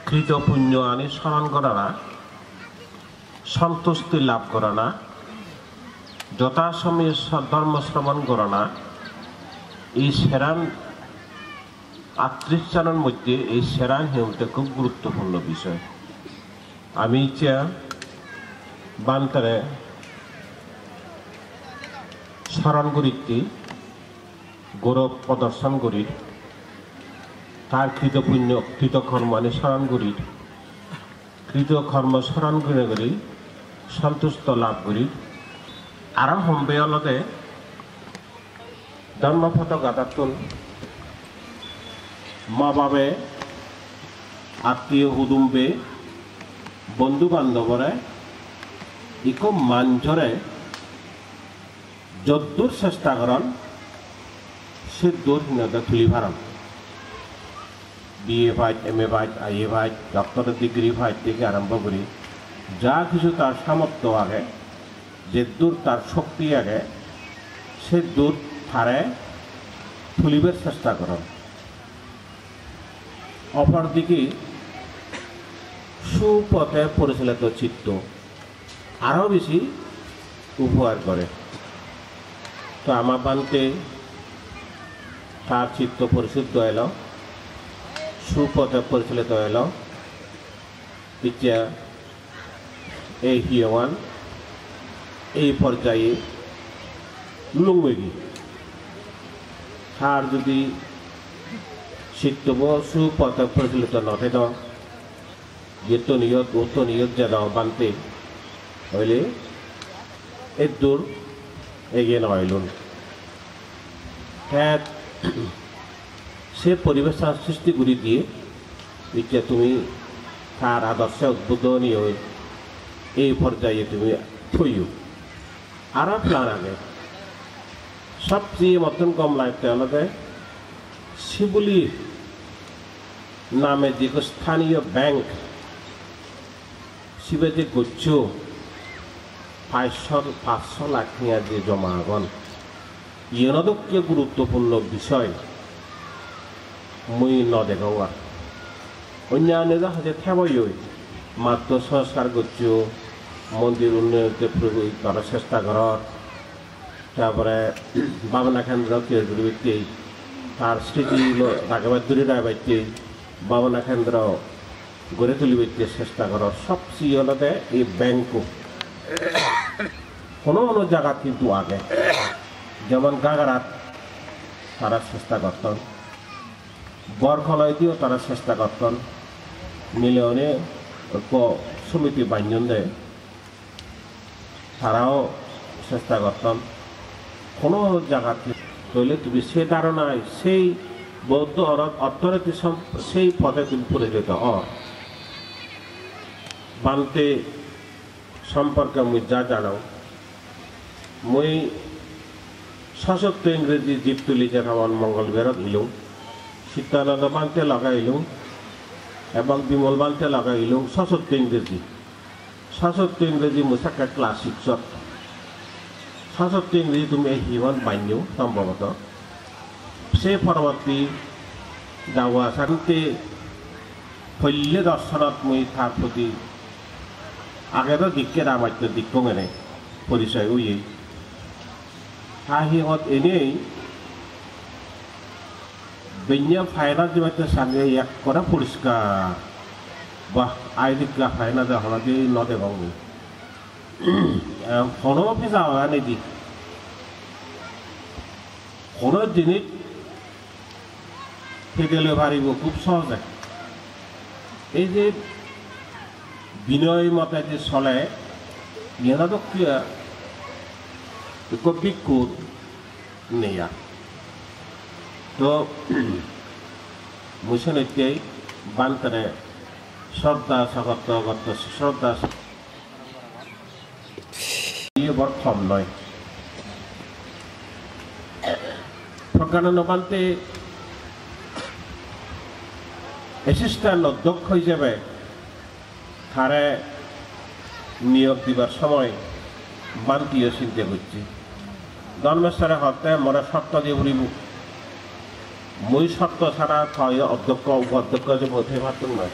কৃত পুণ্য আনি স্মরণ করা না সন্তুষ্টি লাভ করা না যথাসময়ে ধর্ম শ্রবণ করা না। এই সেরান আত্রিশজনের মধ্যে এই সেরান হেউটা খুব গুরুত্বপূর্ণ বিষয়। আমি ইচ্ছা বান্তারে স্মরণ করিতে গৌরব প্রদর্শন করি। তার কৃত পুণ্য কৃত কর্ম আমি স্মরণ করি। কৃত কর্ম স্মরণ করে করি, সন্তুষ্ট লাভ করি। আরাম সম্বেয়লতে ধর্মপথ গাতাতুন মা বাবে আত্মীয় হুদুম্বে বন্ধু বান্ধবরে ইকো মাঞ্ঝরে যদ্দূর চেষ্টা করন সে দূর হিনতে তুলি ভারম বি এ ফাইট এম এ ফাইট আই এ ফাইট ডক্টরের ডিগ্রি ফাইট থেকে আরম্ভ করি যা কিছু তার সামর্থ্য আগে যে দূর তার শক্তি আগে, সে দূর হারে তুলিবার চেষ্টা করেন। অপরদিকে, সুপথে পরিচালিত চিত্ত আরও বেশি উপহার করে। তো আমার বানতে তার চিত্ত পরিশুদ্ধ এলো সুপথে পরিচালিত এলো এতিয়া এই হিয়মান এই পর্যায়ে লুংবেগী সার যদি সিদ্ধব সুপথ প্রচলিত নথেদ যেত নিয়ত, উত নিয়ত যেন বান্তে, হইলে এর দূর এগিয়ে নয়লুন হ্যাঁ সে পরিবেশ সৃষ্টি করে দিয়ে, এতিয়া তুমি তার আদর্শে উদ্বোধনী হয়ে এই পর্যায়ে তুমি থইও। আর প্লান আগে সবচেয়ে মতন কম লাগে তেওঁলোকে শিবুলি নামে যিটো স্থানীয় বেংক শিবে যে গচ্ছ, পাঁচশো পাঁচশো লাখ নিয়ে যে জমা আগন ইয়নদকে গুরুত্বপূর্ণ বিষয়। মুই নদেগাওয়া অন্যান্য হাতে থেবই মাত্র সংস্কার করছ মন্দির উন্নয়নতে প্রয়োগ করার চেষ্টা করার তারপরে বাবনা কেন্দ্র করতে তার স্মৃতি রাখবার দূরে রাখবাইতে বাবনা কেন্দ্র গড়ে তুলিবাইতে চেষ্টা করার সবচেয়ে হলতে এই ব্যাংকও কোনো কোনো জায়গা কিন্তু আগে। যেমন গাগারাত তারা চেষ্টা করতেন। বরখলাইতেও তারা চেষ্টা করতেন। মিলিয়নে সমিতি বাঞ্জন দেয়। তারাও চেষ্টা করতেন কোনো জায়গাতে তৈলে তুমি সে ধারণায় সেই বৌদ্ধ অর- অর্থনীতি সেই পথে তুমি পরিচিত হ বানতে সম্পর্কে মুই যা জানাও, মুই সশক্ত ইংরেজি জীব তুলি যে আমার মঙ্গল বেরত ইলু সীতানন্দ বানতে লাগাইলু এবং বিমল বানতে লাগাইলু সশক্ত ইংরেজি। সশক্ত ইংরেজি মুসাকা ক্লাস শিক্ষক সশক্ত ইংরেজি তুমি হিমন বান্য সম্ভবত সে পরবর্তী যাওয়া শান্তি শল্য দর্শনত মুই তার প্রতি আগেরও দিককে রামাত্য দিক কমেনে পরিচয় উইয়ে হাহিহত এনেই বেঞ্জা ফাইনা দিবাতে সামনে এক করা পরিষ্কার বাহ আইদিকা ফাইনা দে হলাদি নদে গঙ্গি কোনো অফিস আওয়া নেদি কোনো জিনিস ফেদেলে পারিব খুব সহজে। এই যে বিনয় মতে যে চলে ইহঁতক বিক্ষুত নেয়া। তো এতিয়াই বান্তরে শ্রদ্ধা, স্বাগত গত শ্রদ্ধা ইয়ে বৰ কম নয়। প্রজ্ঞানন্দ বান্তে অ্যাসিস্ট্যান্ট অধ্যক্ষ হিসেবে তারে নিয়োগ দিবার সময় বান্তিও চিন্তা করছি। জন্মেশ্বরে হতে মরে সত্য দিয়ে বলিব মই সত্য ছাড়া থয় অধ্যক্ষ, উপাধ্যক্ষ যে বোধে পারতুম না।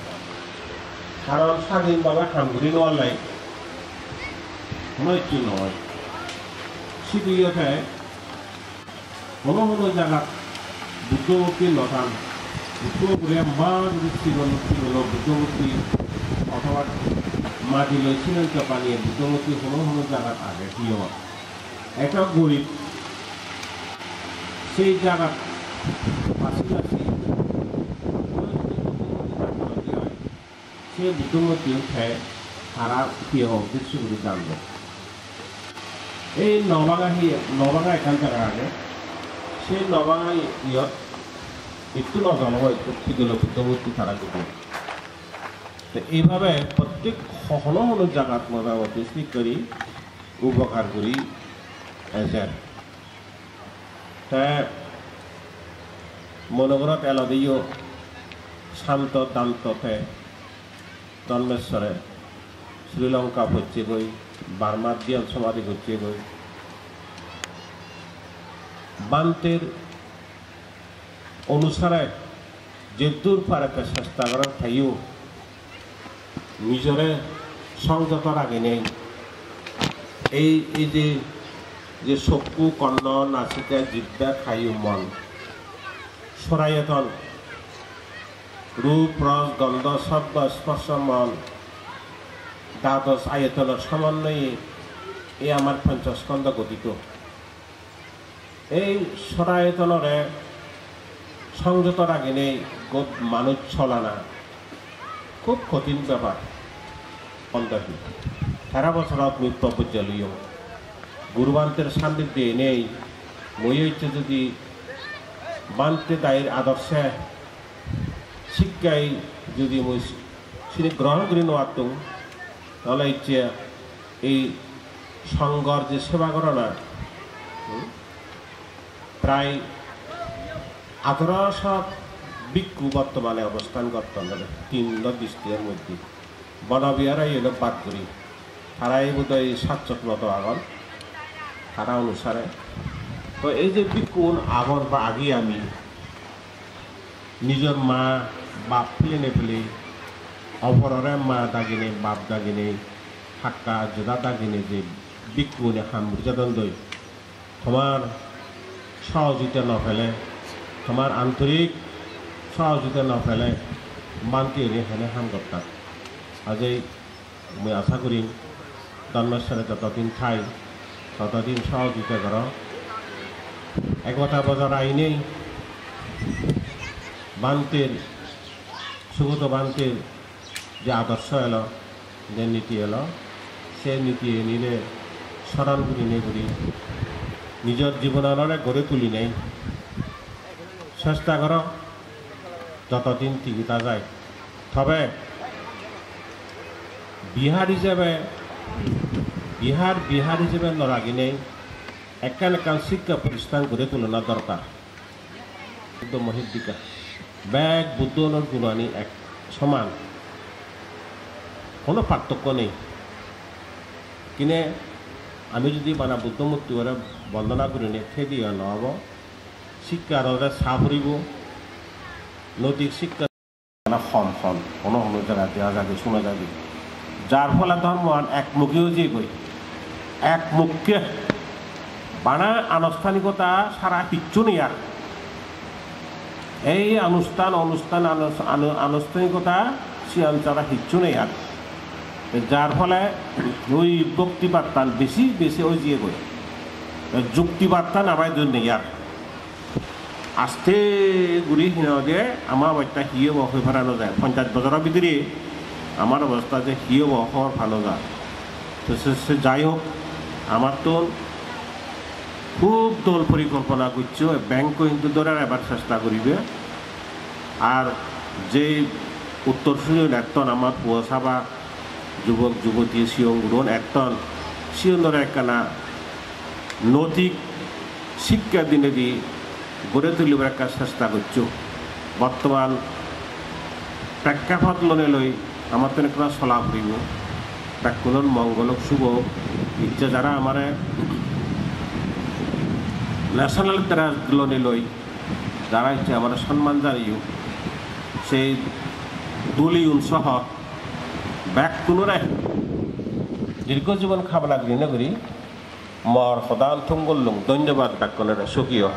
কারণ স্বাধীনভাবে হামগুড়ি নোয়ালাই নৈতি নয়। সিপিএফে কোনো কোনো জায়গাত বুদ্ধমূর্তি নটান বুদ্ধপুরে মা যদি ছিল ছিল বুদ্ধমূর্তি, অথবা মাটি লৈ চিনন্ত পানীয়ে বুদ্ধমূর্তি কোনো কোনো জায়গাত আগে প্রিয় একটা গরিব, সেই জায়গাত বাঁচি বাঁচি সে বুদ্ধমূর্তি উঠে তারা প্রিয় বিশ্বগুলি জানবে এই নবাঙা নবাঙা এখান জায়গা আগে সেই নবাঙা ইয়ত একটু একটু খিদল বুদ্ধমূর্তি তারা কিন্তু তো এইভাবে প্রত্যেক সহনো সহনো জায়গাত মোটামুটি ঠিক কৰি উপকাৰ কৰি এজেন তে এলদিও শান্ত দান্ততে জন্মেশ্বরে শ্রীলঙ্কা হচ্ছে গই বার্মার দিয়ান সমাধি হচ্ছে গই বান্তের অনুসারে যে দূর পারে চেষ্টা করার ঠাইও নিজরে সংযতর আগে নেই। এই এই যে যে চকু কন্ন নাচিকা জিব্বা, খাইও, মন সরাইতন রূপ, রস, গন্ধ, শব্দ, স্পর্শ, মন। দ্বাদশ আয়তনের সমন্বয়ে এই আমার পঞ্চস্কন্ধ গঠিত। এই সরায়তনরে সংযত আগে নেই গো- মানুষ চলা না খুব কঠিন ব্যাপার। অন্তহী সারা বছরত মৃত্যু পর্যালীয় গুরুবান্তের সান্নিধ্যে নেই মই হচ্ছে যদি বান্তে দায়ের আদর্শে শিক্ষায় যদি মই সিনি গ্রহণ করে নোয়াতুম তাহলে হচ্ছে এই সংঘর যে সেবা করে না প্রায় আঠারোশো ভিক্ষু বর্তমানে অবস্থান করতেন তিন দৃষ্টির মধ্যে। বনবিহারাই এলো বাদ করি তারাই বোধহয় সাতচত মতো আগন তারা অনুসারে। তো এই যে ভিক্ষুন আগর বা আগে আমি, নিজের মা বাপ ফেলে নেফেলে অপররে মা দাগিনে, বাপ দাগিনে, হাক্কা জোদা দাগিনে যে বিক্ষুনে হাম নির্যাতন দই। তোমার সহযোগিতা ন ফেলে, তোমার আন্তরিক সহযোগিতা ন ফেলে, মানতে হেনে হাম করতাম আজই মই আশা করি জন্মেশ্বরে যতদিন খাই ততদিন সহযোগিতা কর। একতা বজার আইনেই বান্তের সুগত বান্তের যে আদর্শ এলো, যে নীতি এলো, সে নীতি নিলে স্মরণ করি করি। নিজের জীবনরে গড়ে তুলি নেই চেষ্টা কর, যতদিন টিকিতা যায়। তবে বিহার হিসেবে, বিহার বিহার হিসেবে নরাগি নেই একান একান শিক্ষা প্রতিষ্ঠান গড়ে তোলনা দরকার বুদ্ধ মহিদ্দিকা ব্যাগ বুদ্ধ গুণানি এক সমান। কোনো পার্থক্য নেই। কিনে আমি যদি মানে বুদ্ধ মূর্তি করে বন্দনা করি নে সে দিয়ে নহব শিক্ষার চাহ ফুৰিব নৈতিক শিক্ষা খন খন কোনো কোনো জায়গা দেওয়া যাবে, শোনা যাবে। যার ফলে ধর্ম একমুখীও যে গই। একমুখে বানা আনুষ্ঠানিকতা সারা কিচ্ছু নেই আর এই অনুষ্ঠান অনুষ্ঠান আনুষ- আনু- আনুষ্ঠানিকতা সিয়ান ছাড়া কিচ্ছু নেই আর। যার ফলে ওই বক্তিবার্তান বেশি বেশি ওই জিয়ে গই যুক্তিবার্তান আমার জন্য ইয়ার আস্তে গুড়ি হিনে আমার বাচ্চা হিয়ে বহ ফেরানো যায় পঞ্চায়েত বজারের ভিতরে আমার অবস্থা যে হিয়ে বহর ফানো যায় তো সে যাই হোক আমার তো খুব দল পরিকল্পনা করছ ব্যাংক কিন্তু ধরে এবার চেষ্টা করিবে। আর যে উত্তরসূরীয় একটন আমার পুয়াশা বা যুবক, যুবতী সিয়ং গুণ একটন সিয়ং ধরে একখানা নৈতিক শিক্ষা দিনে দি গড়ে তুলিবার একটা চেষ্টা করছ। বর্তমান প্রেক্ষাপট লনে লৈ আমার তো একটা চলা ফুরিব। প্রাক্কুলন মঙ্গলক, শুভ। ইচ্ছা যারা আমার ন্যাশনাল ট্রাস্টগুলো লই যারা হচ্ছে আমার সম্মান জানিও, সেই দুলিউন সহ ব্যাক পুনরায় দীর্ঘজীবন খাবলা গৃহীণ করি, মর সদাল থুঙ্গল ধন্যবাদ ব্যাক সুখীয়